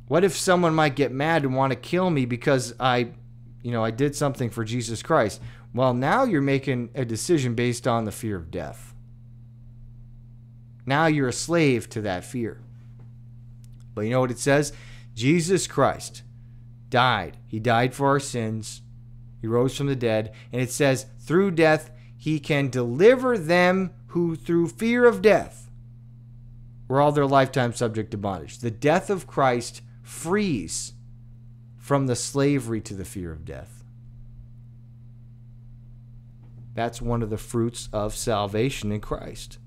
What if someone might get mad and want to kill me because I, you know, I did something for Jesus Christ? Well, now you're making a decision based on the fear of death. Now you're a slave to that fear. But you know what it says? Jesus Christ died. He died for our sins. He rose from the dead. And it says, through death, he can deliver them who, through fear of death, were all their lifetime subject to bondage. The death of Christ frees from the slavery to the fear of death. That's one of the fruits of salvation in Christ.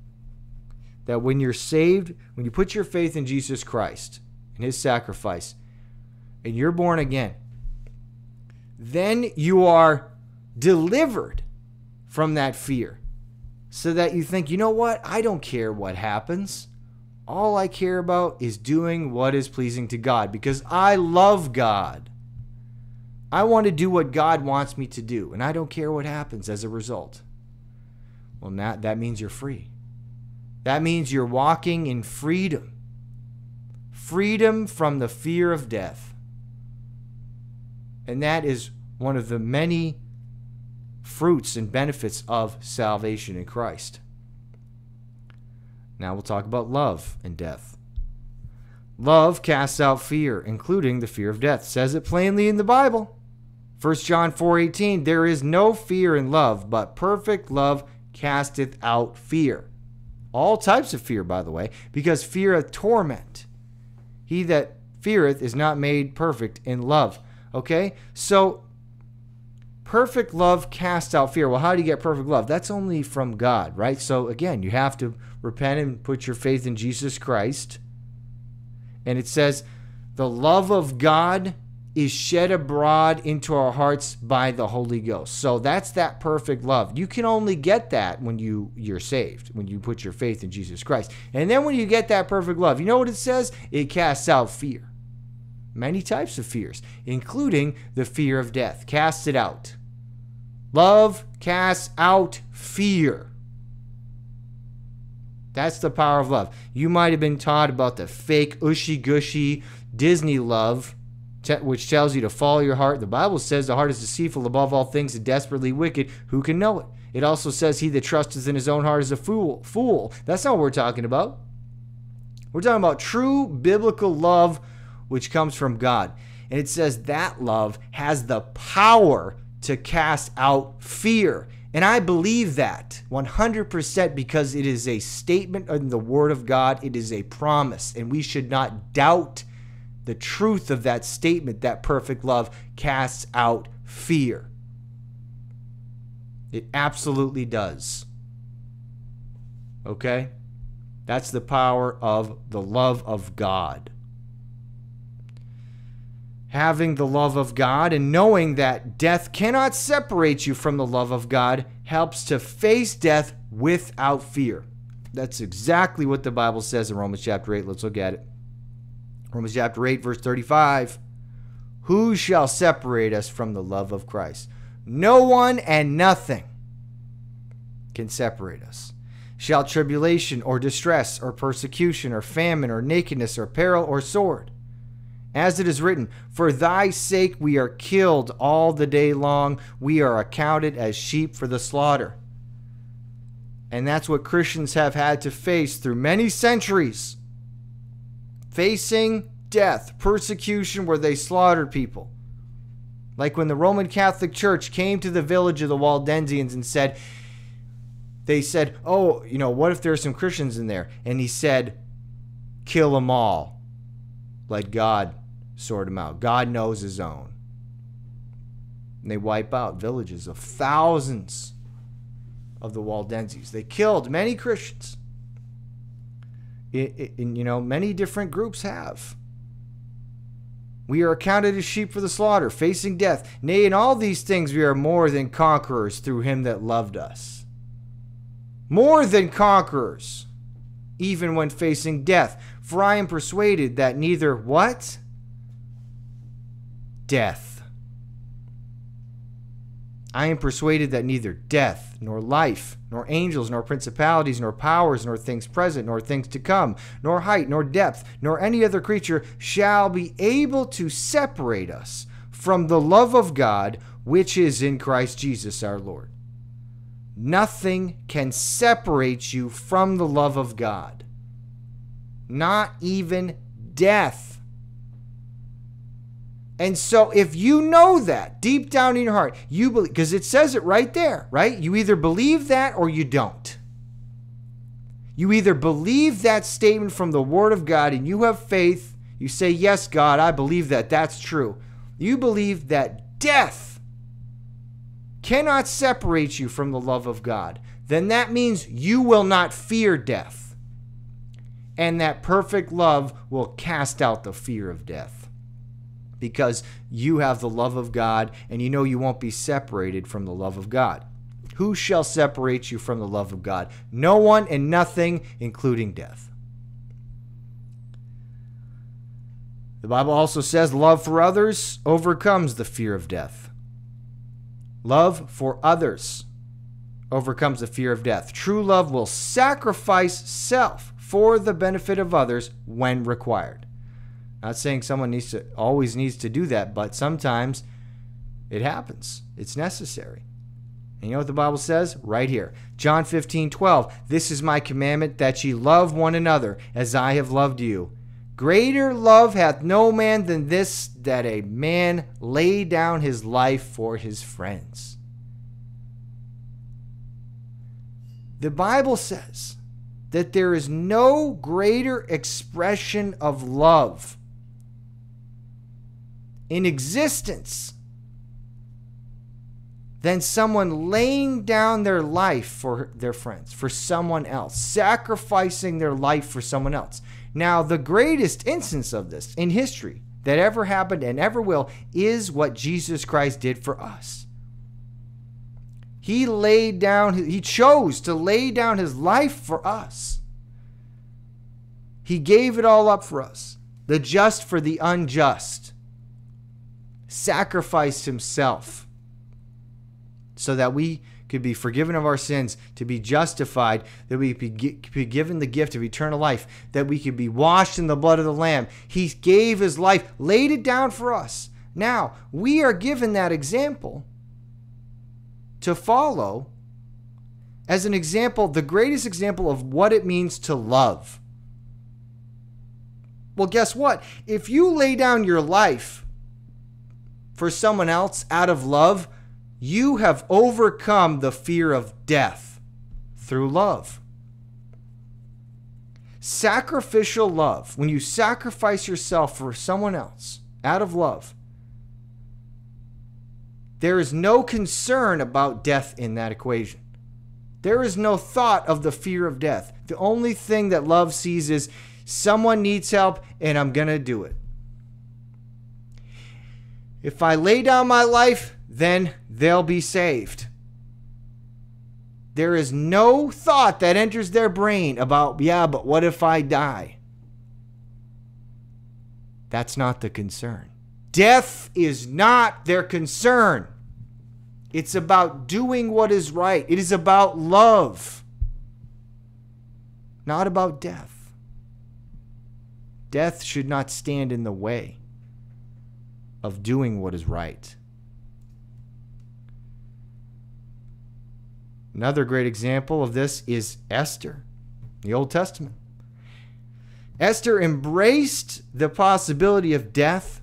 That when you're saved, when you put your faith in Jesus Christ and his sacrifice, and you're born again, then you are delivered from that fear. So that you think, you know what? I don't care what happens. All I care about is doing what is pleasing to God because I love God. I want to do what God wants me to do, and I don't care what happens as a result. Well, that, that means you're free. That means you're walking in freedom freedom from the fear of death. And that is one of the many fruits and benefits of salvation in Christ. Now we'll talk about love and death. Love casts out fear, including the fear of death. Says it plainly in the Bible. 1 John 4:18 There is no fear in love, but perfect love casteth out fear. All types of fear, by the way, because fear of torment. He that feareth is not made perfect in love. Okay? So perfect love casts out fear. Well, how do you get perfect love? That's only from God, right? So again, you have to repent and put your faith in Jesus Christ. And it says, the love of God is shed abroad into our hearts by the Holy Ghost. So that's that perfect love. You can only get that when you you're saved, when you put your faith in Jesus Christ. And then when you get that perfect love, you know what it says? It casts out fear. Many types of fears, including the fear of death. Cast it out. Love casts out fear. That's the power of love. You might have been taught about the fake, ushy gushy Disney love which tells you to follow your heart. The Bible says the heart is deceitful above all things and desperately wicked. Who can know it? It also says he that trusteth in his own heart is a fool. Fool. That's not what we're talking about. We're talking about true biblical love which comes from God. And it says that love has the power to cast out fear. And I believe that 100% because it is a statement in the Word of God. It is a promise. And we should not doubt the truth of that statement that perfect love casts out fear. It absolutely does. Okay? That's the power of the love of God. Having the love of God and knowing that death cannot separate you from the love of God helps to face death without fear. That's exactly what the Bible says in Romans chapter 8. Let's look at it. Romans chapter 8, verse 35. Who shall separate us from the love of Christ? No one and nothing can separate us. Shall tribulation or distress or persecution or famine or nakedness or peril or sword? As it is written, For thy sake we are killed all the day long, we are accounted as sheep for the slaughter. And that's what Christians have had to face through many centuries facing death, persecution where they slaughtered people. Like when the Roman Catholic Church came to the village of the Waldensians and said, they said, Oh, you know, what if there are some Christians in there? And he said, Kill them all. Let God sort them out. God knows his own. And they wipe out villages of thousands of the Waldenses. They killed many Christians. It, it, you know, many different groups have. We are accounted as sheep for the slaughter, facing death. Nay, in all these things we are more than conquerors through him that loved us. More than conquerors, even when facing death. For I am persuaded that neither what? Death I am persuaded that neither death, nor life, nor angels, nor principalities, nor powers, nor things present, nor things to come, nor height, nor depth, nor any other creature shall be able to separate us from the love of God which is in Christ Jesus our Lord. Nothing can separate you from the love of God, not even death. And so if you know that deep down in your heart, you believe because it says it right there, right? You either believe that or you don't. You either believe that statement from the word of God and you have faith, you say, "Yes, God, I believe that. That's true." You believe that death cannot separate you from the love of God. Then that means you will not fear death. And that perfect love will cast out the fear of death because you have the love of God and you know you won't be separated from the love of God. Who shall separate you from the love of God? No one and nothing, including death. The Bible also says love for others overcomes the fear of death. Love for others overcomes the fear of death. True love will sacrifice self for the benefit of others when required. Not saying someone needs to always needs to do that, but sometimes it happens. It's necessary. And you know what the Bible says? Right here. John 15, 12. This is my commandment that ye love one another as I have loved you. Greater love hath no man than this, that a man lay down his life for his friends. The Bible says that there is no greater expression of love in existence than someone laying down their life for their friends, for someone else, sacrificing their life for someone else. Now, the greatest instance of this in history that ever happened and ever will is what Jesus Christ did for us. He laid down, he chose to lay down his life for us. He gave it all up for us, the just for the unjust sacrificed himself so that we could be forgiven of our sins, to be justified, that we be given the gift of eternal life, that we could be washed in the blood of the Lamb. He gave his life, laid it down for us. Now, we are given that example to follow as an example, the greatest example of what it means to love. Well, guess what? If you lay down your life for someone else out of love, you have overcome the fear of death through love. Sacrificial love, when you sacrifice yourself for someone else out of love, there is no concern about death in that equation. There is no thought of the fear of death. The only thing that love sees is someone needs help and I'm going to do it. If I lay down my life, then they'll be saved. There is no thought that enters their brain about, yeah, but what if I die? That's not the concern. Death is not their concern. It's about doing what is right. It is about love, not about death. Death should not stand in the way of doing what is right. Another great example of this is Esther, the Old Testament. Esther embraced the possibility of death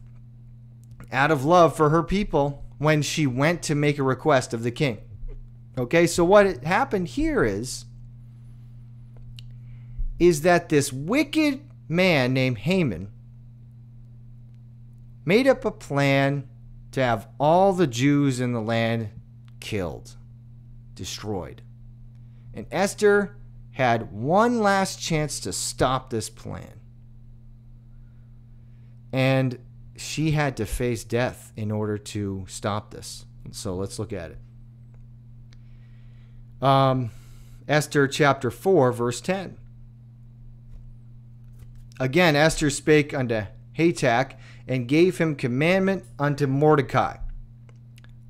out of love for her people when she went to make a request of the king. Okay, so what happened here is is that this wicked man named Haman made up a plan to have all the Jews in the land killed, destroyed. And Esther had one last chance to stop this plan. And she had to face death in order to stop this. So let's look at it. Um, Esther chapter 4, verse 10. Again, Esther spake unto Hatach and gave him commandment unto Mordecai.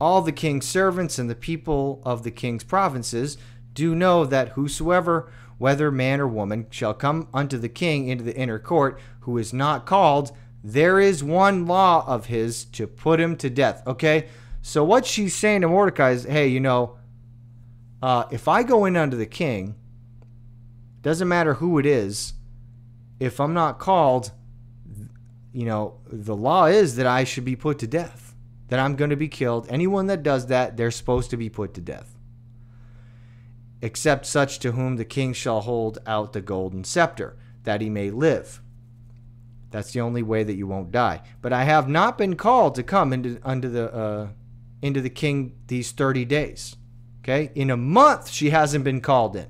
All the king's servants and the people of the king's provinces do know that whosoever, whether man or woman, shall come unto the king into the inner court, who is not called, there is one law of his to put him to death. Okay? So what she's saying to Mordecai is, hey, you know, uh, if I go in under the king, doesn't matter who it is, if I'm not called, you know, the law is that I should be put to death, that I'm going to be killed. Anyone that does that, they're supposed to be put to death. Except such to whom the king shall hold out the golden scepter, that he may live. That's the only way that you won't die. But I have not been called to come into under the uh, into the king these thirty days. Okay, in a month she hasn't been called in.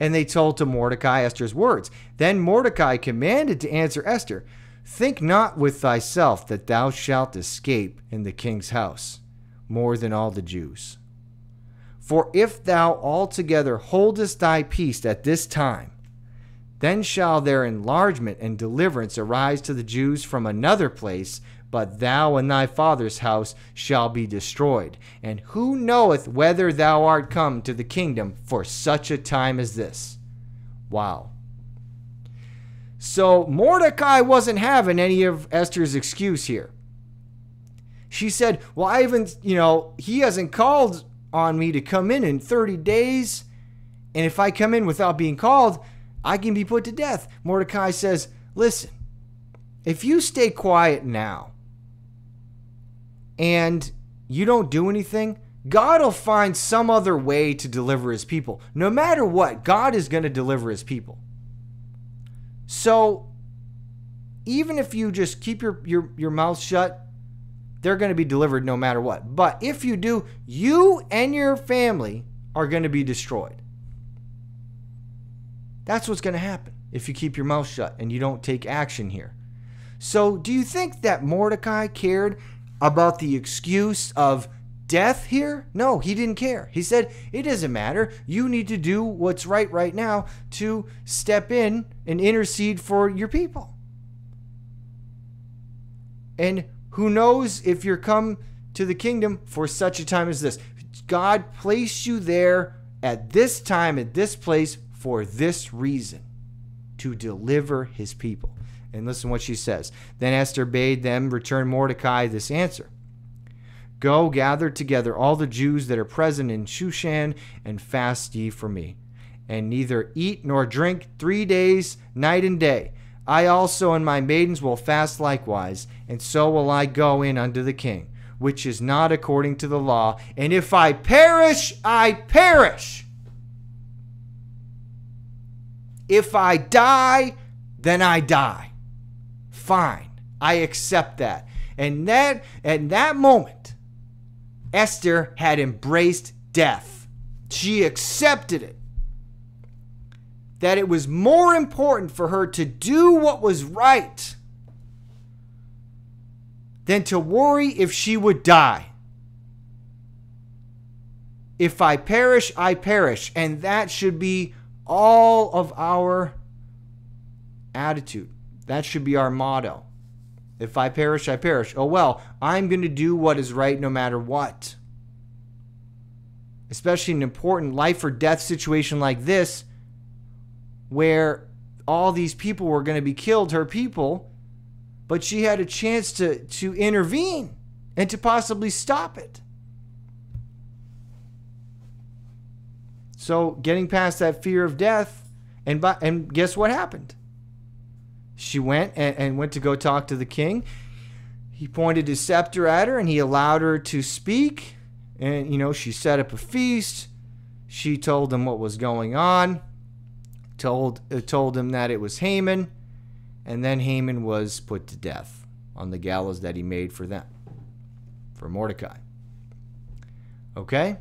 And they told to Mordecai Esther's words. Then Mordecai commanded to answer Esther, Think not with thyself that thou shalt escape in the king's house more than all the Jews. For if thou altogether holdest thy peace at this time, then shall their enlargement and deliverance arise to the Jews from another place, but thou and thy father's house shall be destroyed. And who knoweth whether thou art come to the kingdom for such a time as this? Wow. So Mordecai wasn't having any of Esther's excuse here. She said, Well, I haven't, you know, he hasn't called on me to come in in 30 days. And if I come in without being called, I can be put to death. Mordecai says, Listen, if you stay quiet now, and you don't do anything, God will find some other way to deliver his people. No matter what, God is going to deliver his people. So even if you just keep your, your, your mouth shut, they're going to be delivered no matter what. But if you do, you and your family are going to be destroyed. That's what's going to happen if you keep your mouth shut and you don't take action here. So, do you think that Mordecai cared about the excuse of death here? No, he didn't care. He said, It doesn't matter. You need to do what's right right now to step in and intercede for your people. And who knows if you're come to the kingdom for such a time as this? God placed you there at this time, at this place, for this reason to deliver his people. And listen what she says. Then Esther bade them return Mordecai this answer Go gather together all the Jews that are present in Shushan, and fast ye for me. And neither eat nor drink three days, night and day. I also and my maidens will fast likewise, and so will I go in unto the king, which is not according to the law. And if I perish, I perish. If I die, then I die fine. I accept that. And that at that moment, Esther had embraced death. She accepted it. That it was more important for her to do what was right than to worry if she would die. If I perish, I perish. And that should be all of our attitude. That should be our motto. If I perish, I perish. Oh well, I'm going to do what is right no matter what. Especially in an important life or death situation like this, where all these people were going to be killed, her people, but she had a chance to, to intervene and to possibly stop it. So, getting past that fear of death, and, and guess what happened? She went and, and went to go talk to the king. He pointed his scepter at her and he allowed her to speak. And, you know, she set up a feast. She told him what was going on, told, uh, told him that it was Haman. And then Haman was put to death on the gallows that he made for them, for Mordecai. Okay?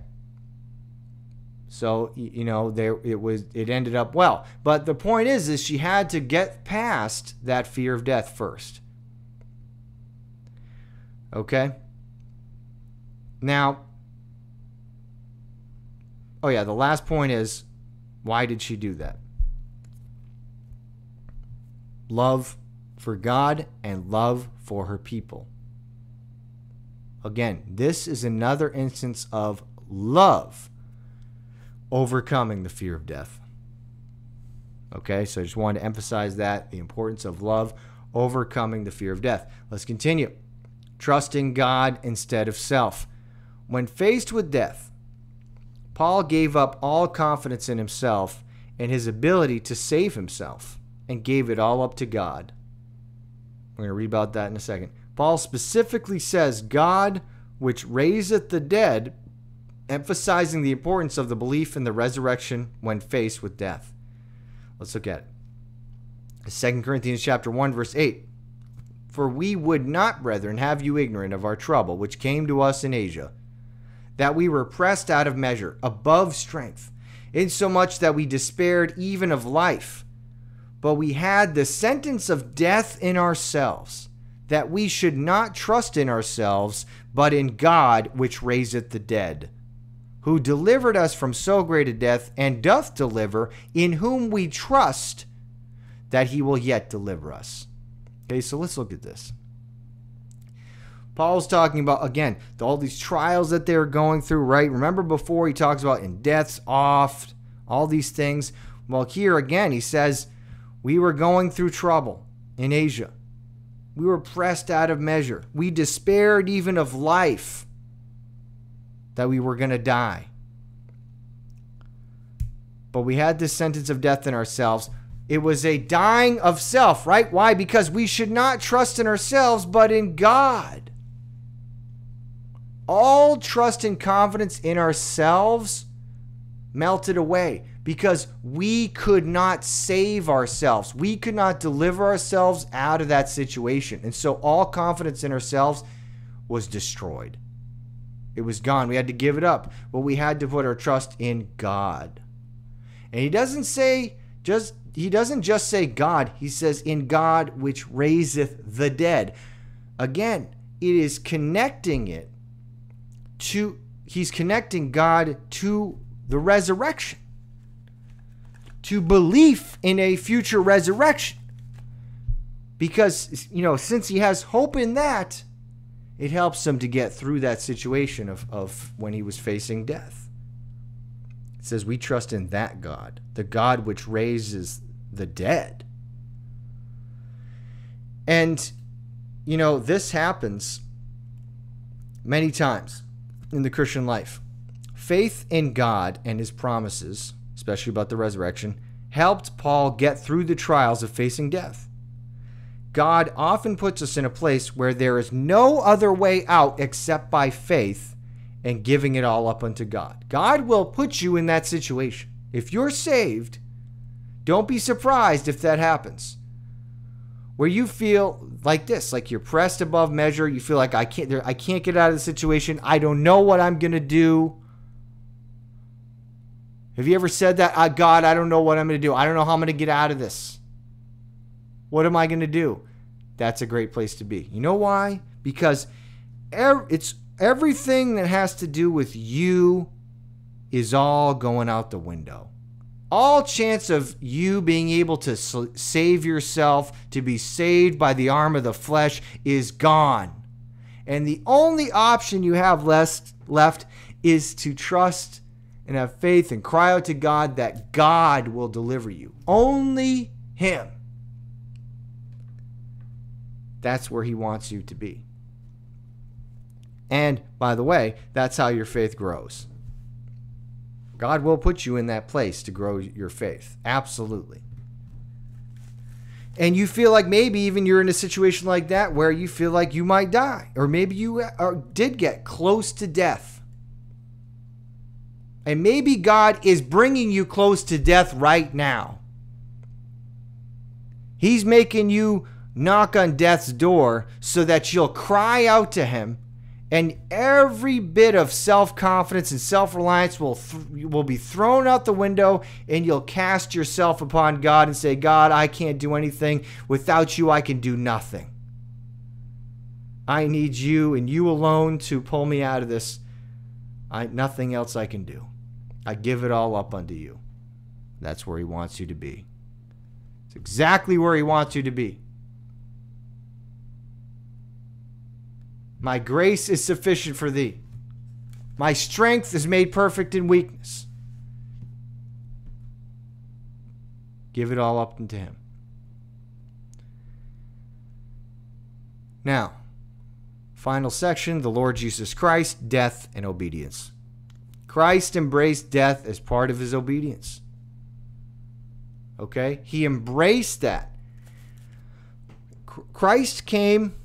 So you know there it was it ended up well. But the point is is she had to get past that fear of death first. Okay? Now Oh yeah, the last point is why did she do that? Love for God and love for her people. Again, this is another instance of love overcoming the fear of death. Okay, so I just wanted to emphasize that the importance of love overcoming the fear of death. Let's continue. Trusting God instead of self. When faced with death, Paul gave up all confidence in himself and his ability to save himself and gave it all up to God. We're going to read about that in a second. Paul specifically says, God, which raiseth the dead, emphasizing the importance of the belief in the resurrection when faced with death. Let's look at it. 2 Corinthians chapter 1 verse 8. For we would not, brethren, have you ignorant of our trouble which came to us in Asia, that we were pressed out of measure, above strength, insomuch that we despaired even of life. But we had the sentence of death in ourselves, that we should not trust in ourselves, but in God which raiseth the dead who delivered us from so great a death, and doth deliver, in whom we trust that he will yet deliver us. Okay, so let's look at this. Paul's talking about, again, all these trials that they're going through, right? Remember before he talks about in death's oft, all these things. Well, here again, he says, We were going through trouble in Asia. We were pressed out of measure. We despaired even of life that we were going to die. But we had this sentence of death in ourselves. It was a dying of self, right? Why? Because we should not trust in ourselves, but in God. All trust and confidence in ourselves melted away because we could not save ourselves. We could not deliver ourselves out of that situation. And so all confidence in ourselves was destroyed. It was gone. We had to give it up. But we had to put our trust in God. And he doesn't say just he doesn't just say God, he says in God which raiseth the dead. Again, it is connecting it to he's connecting God to the resurrection. To belief in a future resurrection. Because you know, since he has hope in that, it helps him to get through that situation of, of when he was facing death. It says, We trust in that God, the God which raises the dead. And, you know, this happens many times in the Christian life. Faith in God and his promises, especially about the resurrection, helped Paul get through the trials of facing death. God often puts us in a place where there is no other way out except by faith and giving it all up unto God. God will put you in that situation. If you're saved, don't be surprised if that happens. Where you feel like this, like you're pressed above measure, you feel like I can't I can't get out of the situation. I don't know what I'm going to do. Have you ever said that? Uh, God, I don't know what I'm going to do. I don't know how I'm going to get out of this. What am I going to do? That's a great place to be. You know why? Because it's everything that has to do with you is all going out the window. All chance of you being able to save yourself, to be saved by the arm of the flesh, is gone. And the only option you have left, left is to trust and have faith and cry out to God that God will deliver you. Only Him. That's where He wants you to be. And by the way, that's how your faith grows. God will put you in that place to grow your faith. Absolutely. And you feel like maybe even you're in a situation like that where you feel like you might die, or maybe you are, did get close to death. And maybe God is bringing you close to death right now. He's making you knock on death's door so that you'll cry out to him and every bit of self-confidence and self-reliance will th- will be thrown out the window and you'll cast yourself upon God and say God I can't do anything. Without you I can do nothing. I need you and you alone to pull me out of this. I nothing else I can do. I give it all up unto you. That's where he wants you to be. It's exactly where he wants you to be My grace is sufficient for thee. My strength is made perfect in weakness. Give it all up unto him. Now, final section the Lord Jesus Christ, death and obedience. Christ embraced death as part of his obedience. Okay? He embraced that. Christ came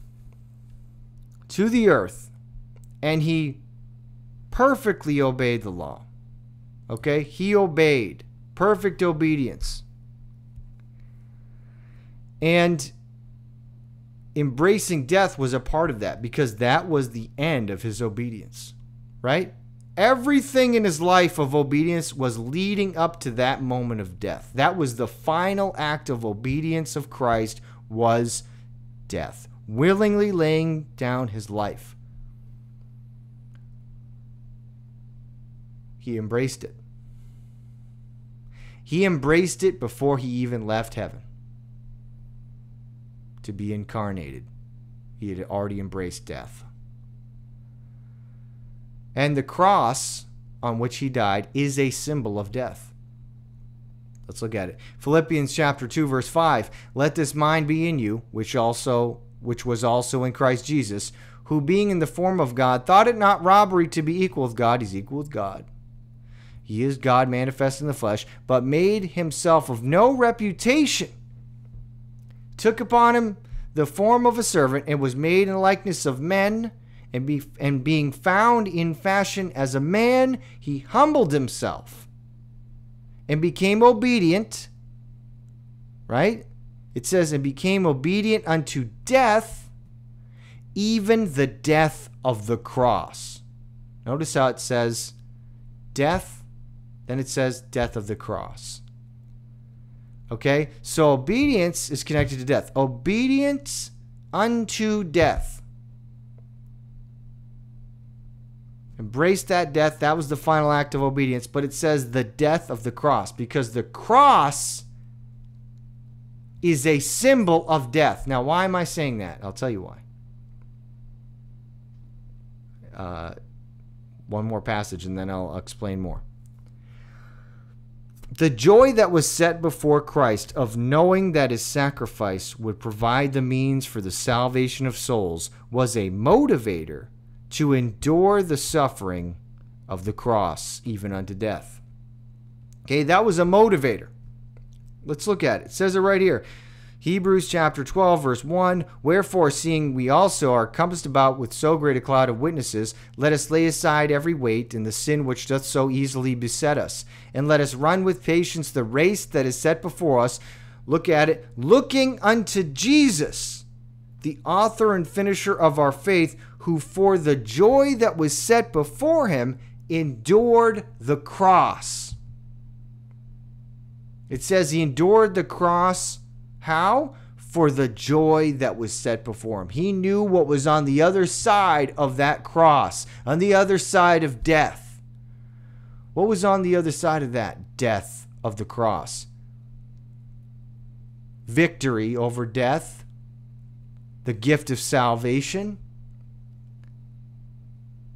to the earth and he perfectly obeyed the law. Okay? He obeyed. Perfect obedience. And embracing death was a part of that because that was the end of his obedience. Right? Everything in his life of obedience was leading up to that moment of death. That was the final act of obedience of Christ was death willingly laying down his life. He embraced it. He embraced it before he even left heaven to be incarnated. He had already embraced death. And the cross on which he died is a symbol of death. Let's look at it. Philippians chapter 2 verse 5. Let this mind be in you, which also which was also in Christ Jesus, who being in the form of God, thought it not robbery to be equal with God. He's equal with God. He is God manifest in the flesh, but made himself of no reputation, took upon him the form of a servant, and was made in the likeness of men. And, be, and being found in fashion as a man, he humbled himself and became obedient. Right? It says, and became obedient unto death, even the death of the cross. Notice how it says death, then it says death of the cross. Okay? So obedience is connected to death. Obedience unto death. Embrace that death. That was the final act of obedience. But it says the death of the cross because the cross is a symbol of death. Now, why am I saying that? I'll tell you why. Uh, one more passage and then I'll explain more. The joy that was set before Christ of knowing that his sacrifice would provide the means for the salvation of souls was a motivator to endure the suffering of the cross, even unto death. Okay, that was a motivator. Let's look at it. It says it right here. Hebrews chapter 12, verse 1 Wherefore, seeing we also are compassed about with so great a cloud of witnesses, let us lay aside every weight and the sin which doth so easily beset us, and let us run with patience the race that is set before us. Look at it, looking unto Jesus, the author and finisher of our faith, who for the joy that was set before him endured the cross it says he endured the cross. How? For the joy that was set before him. He knew what was on the other side of that cross, on the other side of death. What was on the other side of that? Death of the cross. Victory over death, the gift of salvation,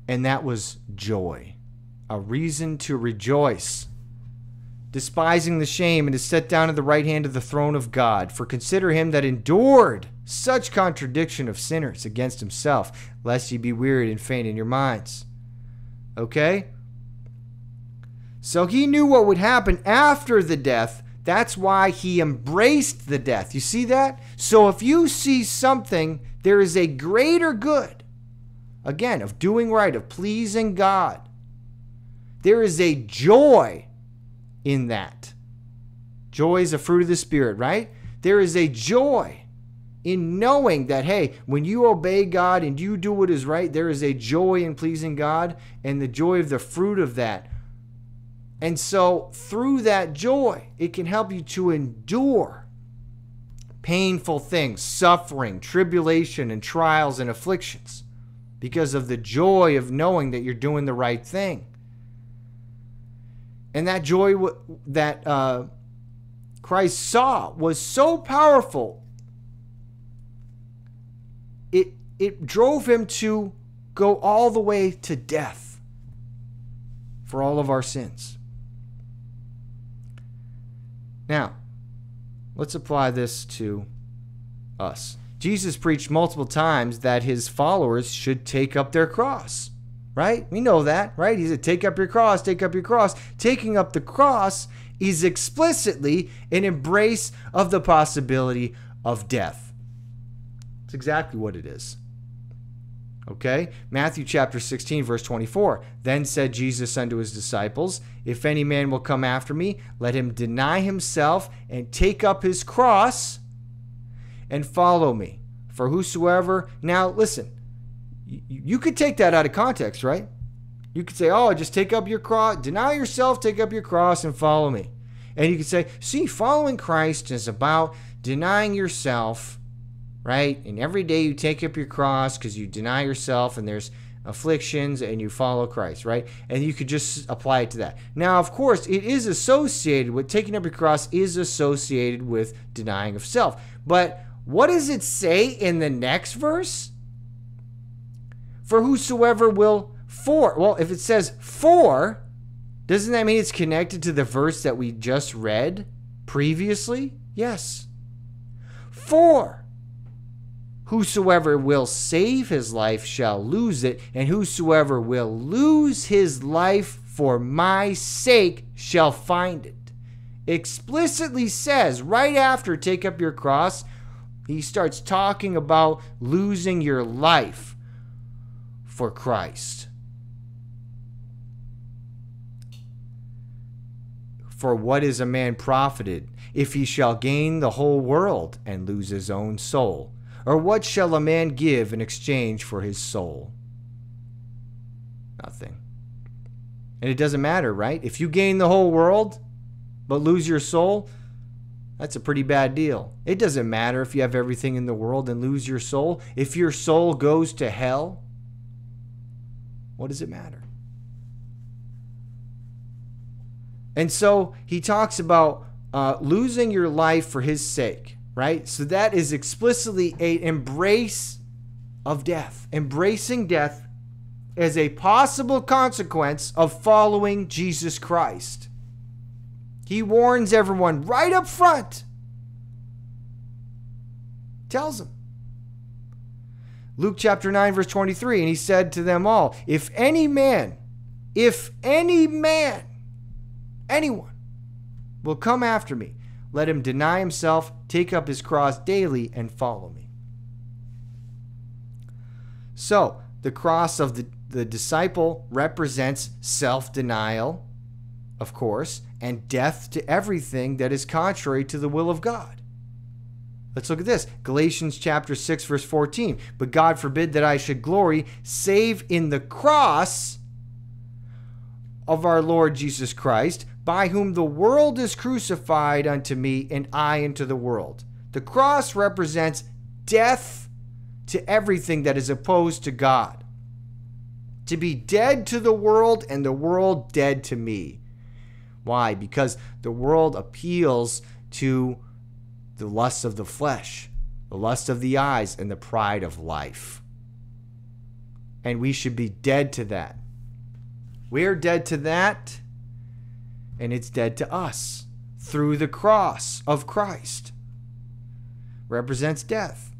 and that was joy, a reason to rejoice despising the shame, and is set down at the right hand of the throne of God. For consider him that endured such contradiction of sinners against himself, lest ye be wearied and faint in your minds. Okay? So he knew what would happen after the death. That's why he embraced the death. You see that? So if you see something, there is a greater good, again, of doing right, of pleasing God. There is a joy in that. Joy is a fruit of the Spirit, right? There is a joy in knowing that, hey, when you obey God and you do what is right, there is a joy in pleasing God and the joy of the fruit of that. And so, through that joy, it can help you to endure painful things, suffering, tribulation, and trials and afflictions because of the joy of knowing that you're doing the right thing. And that joy that uh, Christ saw was so powerful, it, it drove him to go all the way to death for all of our sins. Now, let's apply this to us. Jesus preached multiple times that his followers should take up their cross, right? We know that, right? He said, Take up your cross, take up your cross. Taking up the cross is explicitly an embrace of the possibility of death. It's exactly what it is. Okay? Matthew chapter 16, verse 24. Then said Jesus unto his disciples, If any man will come after me, let him deny himself and take up his cross and follow me. For whosoever. Now, listen, you, could take that out of context, right? You could say, Oh, just take up your cross, deny yourself, take up your cross, and follow me. And you could say, See, following Christ is about denying yourself, right? And every day you take up your cross because you deny yourself and there's afflictions and you follow Christ, right? And you could just apply it to that. Now, of course, it is associated with taking up your cross is associated with denying of self. But what does it say in the next verse? For whosoever will for. Well, if it says for, doesn't that mean it's connected to the verse that we just read previously? Yes. For whosoever will save his life shall lose it, and whosoever will lose his life for my sake shall find it. Explicitly says right after take up your cross, he starts talking about losing your life for Christ. For what is a man profited if he shall gain the whole world and lose his own soul? Or what shall a man give in exchange for his soul? Nothing. And it doesn't matter, right? If you gain the whole world but lose your soul, that's a pretty bad deal. It doesn't matter if you have everything in the world and lose your soul. If your soul goes to hell, what does it matter? And so he talks about uh, losing your life for his sake, right? So that is explicitly a embrace of death, embracing death as a possible consequence of following Jesus Christ. He warns everyone right up front. Tells them. Luke chapter 9, verse 23, and he said to them all, If any man, if any man, anyone, will come after me, let him deny himself, take up his cross daily, and follow me. So, the cross of the, the disciple represents self denial, of course, and death to everything that is contrary to the will of God. Let's look at this. Galatians chapter 6 verse 14. But God forbid that I should glory save in the cross of our Lord Jesus Christ, by whom the world is crucified unto me and I unto the world. The cross represents death to everything that is opposed to God. To be dead to the world and the world dead to me. Why? Because the world appeals to the lust of the flesh, the lust of the eyes, and the pride of life. And we should be dead to that. We're dead to that, and it's dead to us through the cross of Christ. Represents death.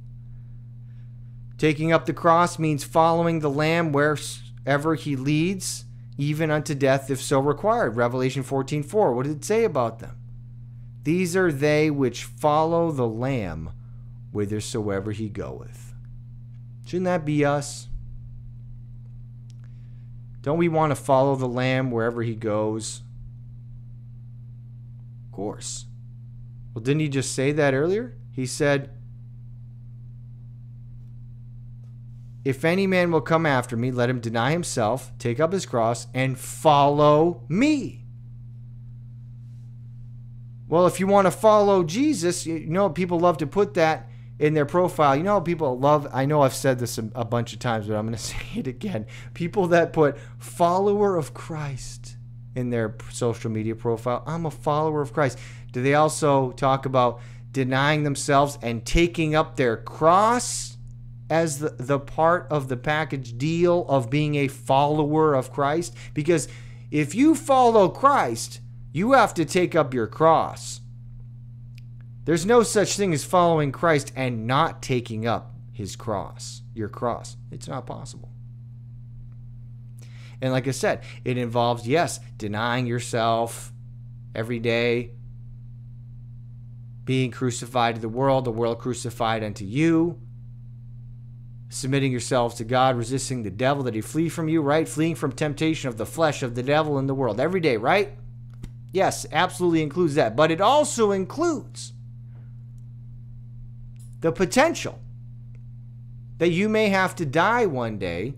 Taking up the cross means following the Lamb wherever he leads even unto death if so required. Revelation 14 4. What did it say about them? These are they which follow the Lamb whithersoever he goeth. Shouldn't that be us? Don't we want to follow the Lamb wherever he goes? Of course. Well, didn't he just say that earlier? He said, If any man will come after me, let him deny himself, take up his cross, and follow me. Well, if you want to follow Jesus, you know, people love to put that in their profile. You know, people love, I know I've said this a, bunch of times, but I'm going [laughs] to say it again. People that put follower of Christ in their social media profile, I'm a follower of Christ. Do they also talk about denying themselves and taking up their cross as the, the part of the package deal of being a follower of Christ? Because if you follow Christ, you have to take up your cross. There's no such thing as following Christ and not taking up his cross, your cross. It's not possible. And like I said, it involves, yes, denying yourself every day, being crucified to the world, the world crucified unto you, submitting yourselves to God, resisting the devil that he flee from you, right? Fleeing from temptation of the flesh, of the devil, and the world every day, right? Yes, absolutely includes that. But it also includes the potential that you may have to die one day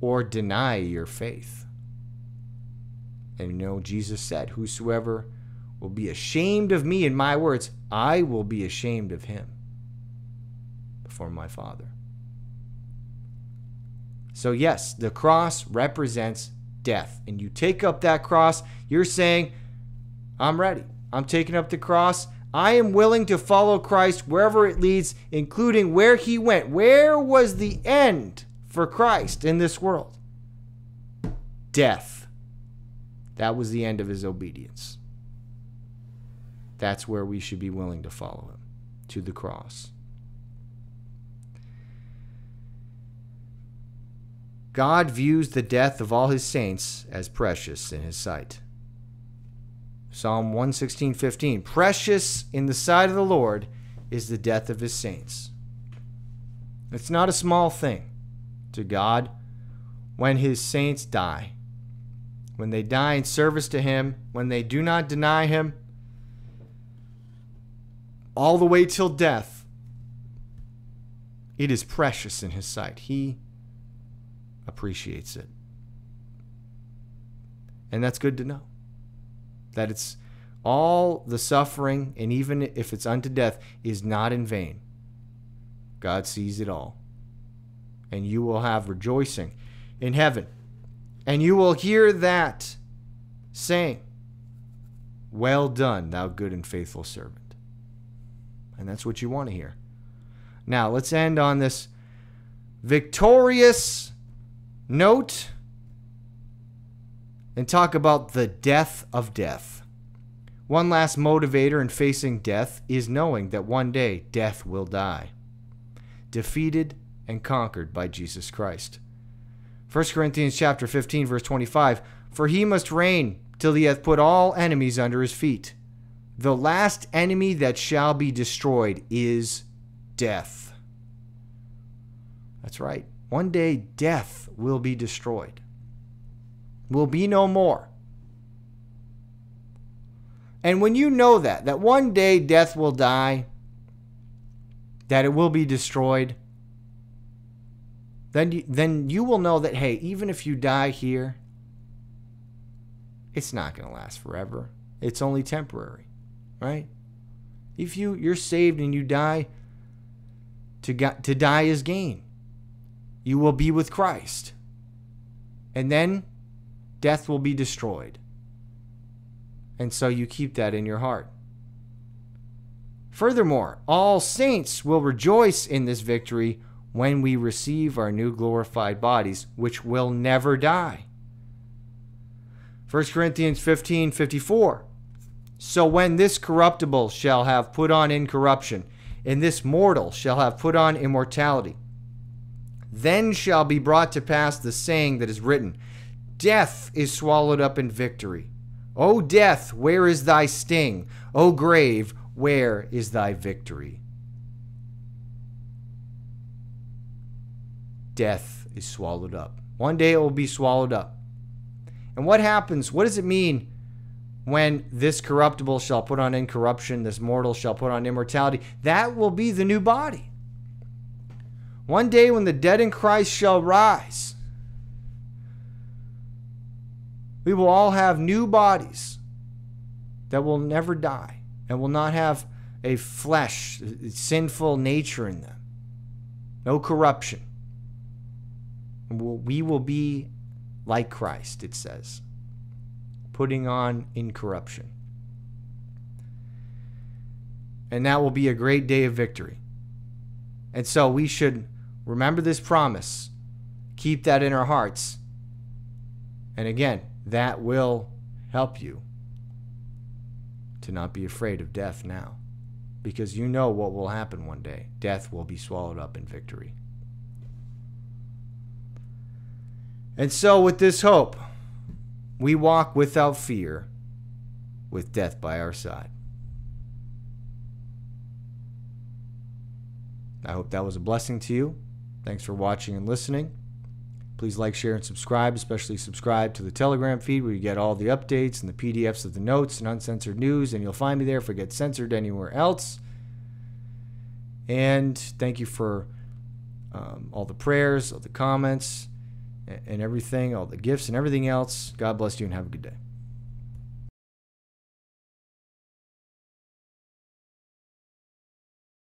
or deny your faith. And you know, Jesus said, Whosoever will be ashamed of me and my words, I will be ashamed of him before my Father. So, yes, the cross represents death and you take up that cross, you're saying, I'm ready. I'm taking up the cross. I am willing to follow Christ wherever it leads, including where he went. Where was the end for Christ in this world? Death. That was the end of his obedience. That's where we should be willing to follow him to the cross. God views the death of all his saints as precious in his sight. Psalm 116:15 Precious in the sight of the Lord is the death of his saints. It's not a small thing to God when his saints die. When they die in service to him, when they do not deny him all the way till death, it is precious in his sight. He appreciates it. And that's good to know. That it's all the suffering, and even if it's unto death, is not in vain. God sees it all. And you will have rejoicing in heaven. And you will hear that saying, Well done, thou good and faithful servant. And that's what you want to hear. Now, let's end on this victorious note and talk about the death of death. One last motivator in facing death is knowing that one day death will die, defeated and conquered by Jesus Christ. 1 Corinthians chapter 15 verse 25 For he must reign till he hath put all enemies under his feet. The last enemy that shall be destroyed is death. That's right. One day death will be destroyed, will be no more. And when you know that, that one day death will die, that it will be destroyed, then you, then you will know that, hey, even if you die here, it's not going to last forever. It's only temporary, right? If you, you're saved and you die, to, to die is gain you will be with Christ. And then death will be destroyed. And so you keep that in your heart. Furthermore, all saints will rejoice in this victory when we receive our new glorified bodies, which will never die. 1 Corinthians 15 54. So when this corruptible shall have put on incorruption, and this mortal shall have put on immortality, then shall be brought to pass the saying that is written Death is swallowed up in victory. O death, where is thy sting? O grave, where is thy victory? Death is swallowed up. One day it will be swallowed up. And what happens? What does it mean when this corruptible shall put on incorruption, this mortal shall put on immortality? That will be the new body. One day when the dead in Christ shall rise, we will all have new bodies that will never die and will not have a flesh, sinful nature in them. No corruption. We will be like Christ, it says, putting on incorruption. And that will be a great day of victory. And so we should remember this promise, keep that in our hearts. And again, that will help you to not be afraid of death now. Because you know what will happen one day. Death will be swallowed up in victory. And so, with this hope, we walk without fear with death by our side. I hope that was a blessing to you. Thanks for watching and listening. Please like, share, and subscribe, especially subscribe to the Telegram feed where you get all the updates and the PDFs of the notes and uncensored news, and you'll find me there if it gets censored anywhere else. And thank you for um, all the prayers, all the comments, and everything, all the gifts and everything else. God bless you and have a good day.